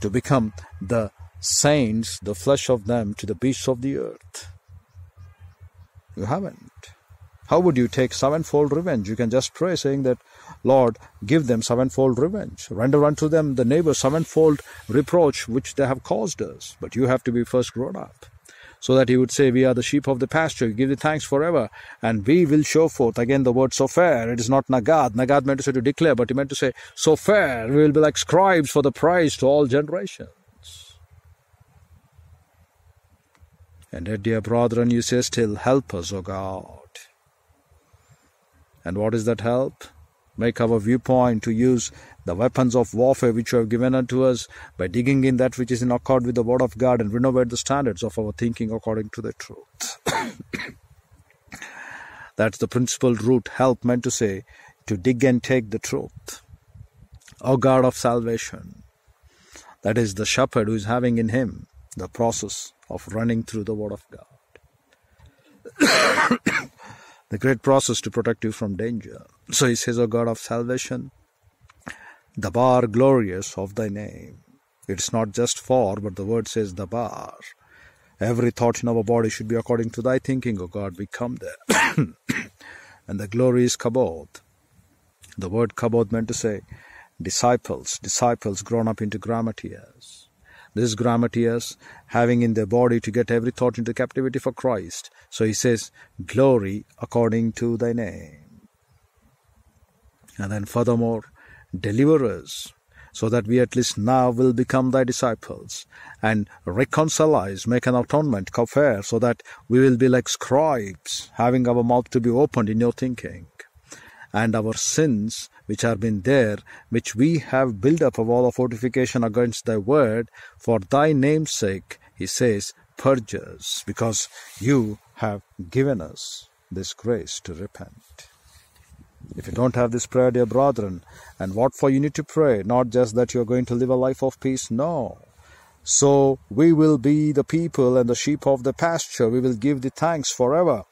To become the saints, the flesh of them, to the beasts of the earth. You haven't. How would you take sevenfold revenge? You can just pray saying that, Lord, give them sevenfold revenge. Render unto them the neighbor sevenfold reproach which they have caused us. But you have to be first grown up. so that he would say, We are the sheep of the pasture, give the thanks forever, and we will show forth. Again, the word Sofer, it is not nagad. Nagad meant to say to declare, but he meant to say, Sofer, we will be like scribes for the prize to all generations. And yet, dear brethren, you say still, help us, O God. And what is that help? Make our viewpoint to use the weapons of warfare which you have given unto us by digging in that which is in accord with the word of God and renovate the standards of our thinking according to the truth. [COUGHS] That's the principal root help meant to say to dig and take the truth. O God of salvation. That is the shepherd who is having in him the process of running through the Word of God. [COUGHS] the great process to protect you from danger. So he says, O God of salvation, the bar glorious of thy name. It's not just for, but the word says the bar. Every thought in our body should be according to thy thinking, O God. We come there. [COUGHS] and the glory is kabod. The word kabod meant to say disciples, disciples grown up into grammateus this grammateus having in their body to get every thought into captivity for Christ. So he says, Glory according to thy name. And then furthermore, deliver us, so that we at least now will become thy disciples, and reconcile, make an atonement, kafir, so that we will be like scribes, having our mouth to be opened in your thinking, and our sins which have been there, which we have built up a wall of fortification against thy word, for thy name's sake, he says, purge us, because you have given us this grace to repent. If you don't have this prayer, dear brethren, and what for you need to pray, not just that you're going to live a life of peace, no. So we will be the people and the sheep of the pasture. We will give the thanks forever.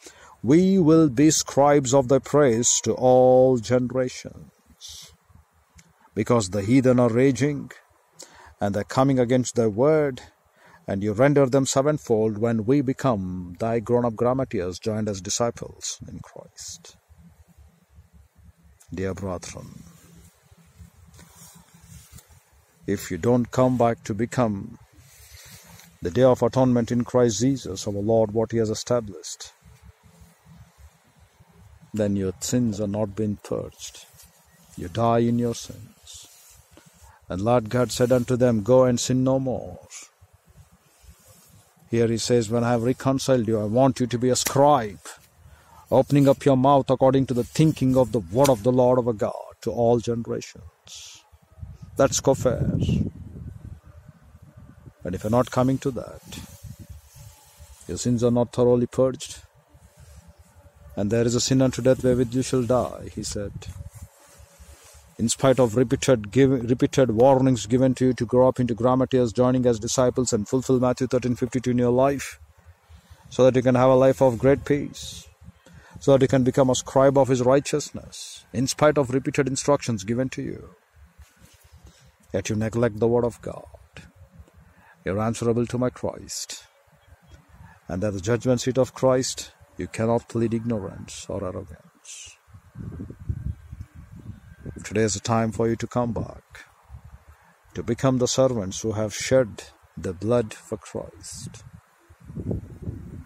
We will be scribes of thy praise to all generations because the heathen are raging and they're coming against thy word, and you render them sevenfold when we become thy grown up grammateus joined as disciples in Christ. Dear brethren, if you don't come back to become the day of atonement in Christ Jesus, our Lord, what He has established, then your sins are not being purged. You die in your sins. And Lord God said unto them, Go and sin no more. Here he says, When I have reconciled you, I want you to be a scribe, opening up your mouth according to the thinking of the word of the Lord of our God to all generations. That's kofar. But if you're not coming to that, your sins are not thoroughly purged, and there is a sin unto death wherewith you shall die, he said in spite of repeated, give, repeated warnings given to you to grow up into grammateus, joining as disciples and fulfill Matthew 13:52 in your life, so that you can have a life of great peace, so that you can become a scribe of His righteousness, in spite of repeated instructions given to you. Yet you neglect the Word of God. You're answerable to my Christ. And at the judgment seat of Christ, you cannot plead ignorance or arrogance. Today is the time for you to come back, to become the servants who have shed the blood for Christ.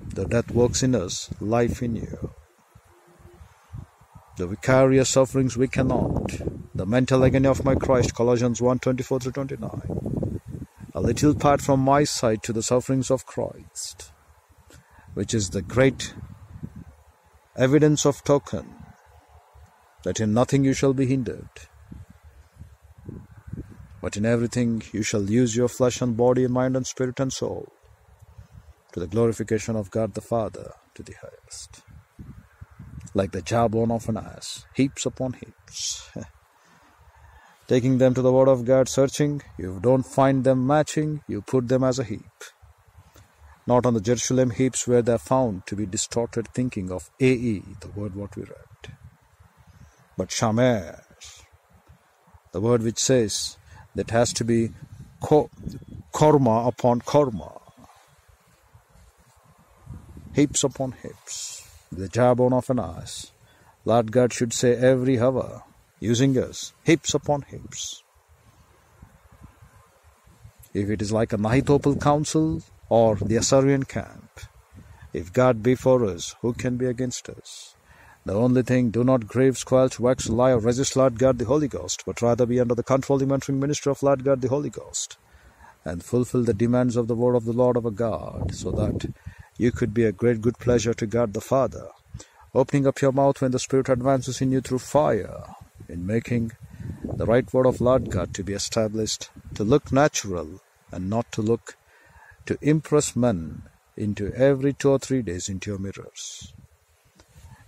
The death works in us, life in you. The vicarious sufferings we cannot. The mental agony of my Christ, Colossians 1 24 29. A little part from my side to the sufferings of Christ, which is the great evidence of token that in nothing you shall be hindered, but in everything you shall use your flesh and body and mind and spirit and soul to the glorification of God the Father to the highest. Like the jawbone of an ass, heaps upon heaps. [LAUGHS] Taking them to the Word of God, searching, you don't find them matching, you put them as a heap. Not on the Jerusalem heaps where they are found to be distorted thinking of AE, the word what we read but shamer, the word which says that has to be korma upon korma, heaps upon heaps, the jawbone of an ass. Lord God should say every hour, using us, heaps upon heaps. If it is like a Ahithophel counsel or the Assyrian camp, If God be for us, who can be against us? The only thing, do not grieve, squelch, wax, lie, or resist Lord God the Holy Ghost, but rather be under the control controlling mentoring ministry of Lord God the Holy Ghost, and fulfill the demands of the word of the Lord of our God, so that you could be a great good pleasure to God the Father, opening up your mouth when the Spirit advances in you through fire, in making the right word of Lord God to be established, to look natural and not to look to impress men into every two or three days into your mirrors.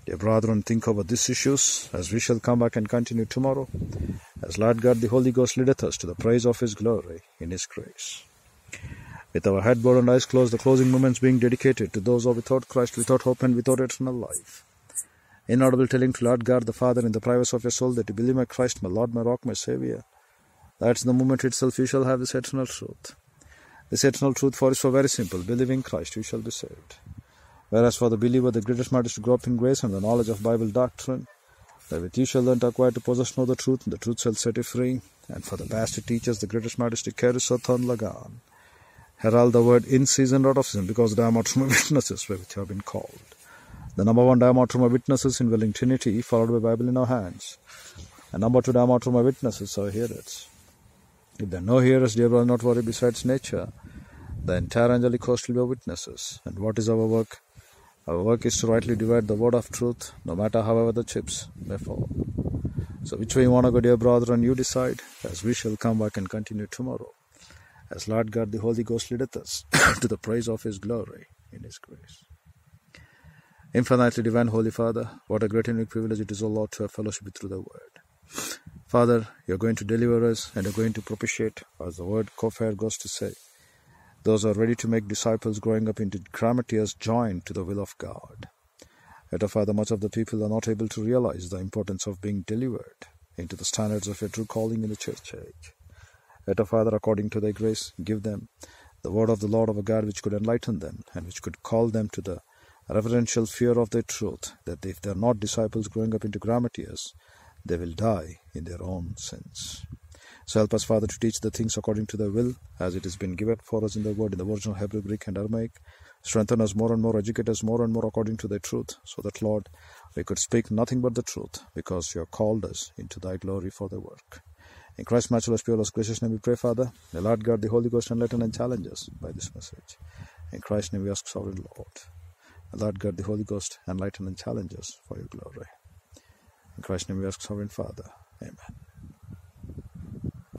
Dear brethren, think over these issues as we shall come back and continue tomorrow, as Lord God the Holy Ghost leadeth us to the praise of His glory in His grace. With our head bowed and eyes closed, the closing moments being dedicated to those who are without Christ, without hope, and without eternal life. Inaudible telling to Lord God the Father in the privacy of your soul that you believe my Christ, my Lord, my rock, my Savior. That's the moment itself you shall have this eternal truth. This eternal truth for is so very simple. Believe in Christ, you shall be saved. Whereas for the believer, the greatest matter is to grow up in grace and the knowledge of Bible doctrine. That you shall learn to acquire to possess know the truth, and the truth shall set you free. And for the pastor teachers, the greatest matter is to carry Satan Lagan. Herald the word in season, out of season, because from [LAUGHS] witnesses which have been called. The number one diamotroma witnesses in willing Trinity, followed by Bible in our hands. And number two diamotroma witnesses are hearers. If there are no hearers, dear brother, not worry besides nature. The entire angelic host will be witnesses. And what is our work? Our work is to rightly divide the word of truth, no matter however the chips may fall. So which way you want to go, dear brother, and you decide, as we shall come back and continue tomorrow. As Lord God the Holy Ghost leadeth us [COUGHS] to the praise of His glory in His grace. Infinitely divine Holy Father, what a great and unique privilege it is, O Lord, to have fellowship through the Word. Father, you're going to deliver us and you're going to propitiate, as the word Kofar goes to say. Those are ready to make disciples growing up into grammateus joined to the will of God. Yet, O Father, much of the people are not able to realize the importance of being delivered into the standards of your true calling in the church age. Yet, O Father, according to thy grace, give them the word of the Lord our God which could enlighten them and which could call them to the reverential fear of thy truth, that if they are not disciples growing up into grammateus, they will die in their own sins. So help us, Father, to teach the things according to thy will, as it has been given for us in the word, in the original Hebrew, Greek, and Aramaic. Strengthen us more and more, educate us more and more according to thy truth, so that, Lord, we could speak nothing but the truth, because you have called us into thy glory for thy work. In Christ's matchless, peerless, gracious name we pray, Father. May Lord God, the Holy Ghost, enlighten and challenge us by this message. In Christ's name we ask, Sovereign Lord. The Lord God, the Holy Ghost, enlighten and challenge us for your glory. In Christ's name we ask, Sovereign Father. Amen.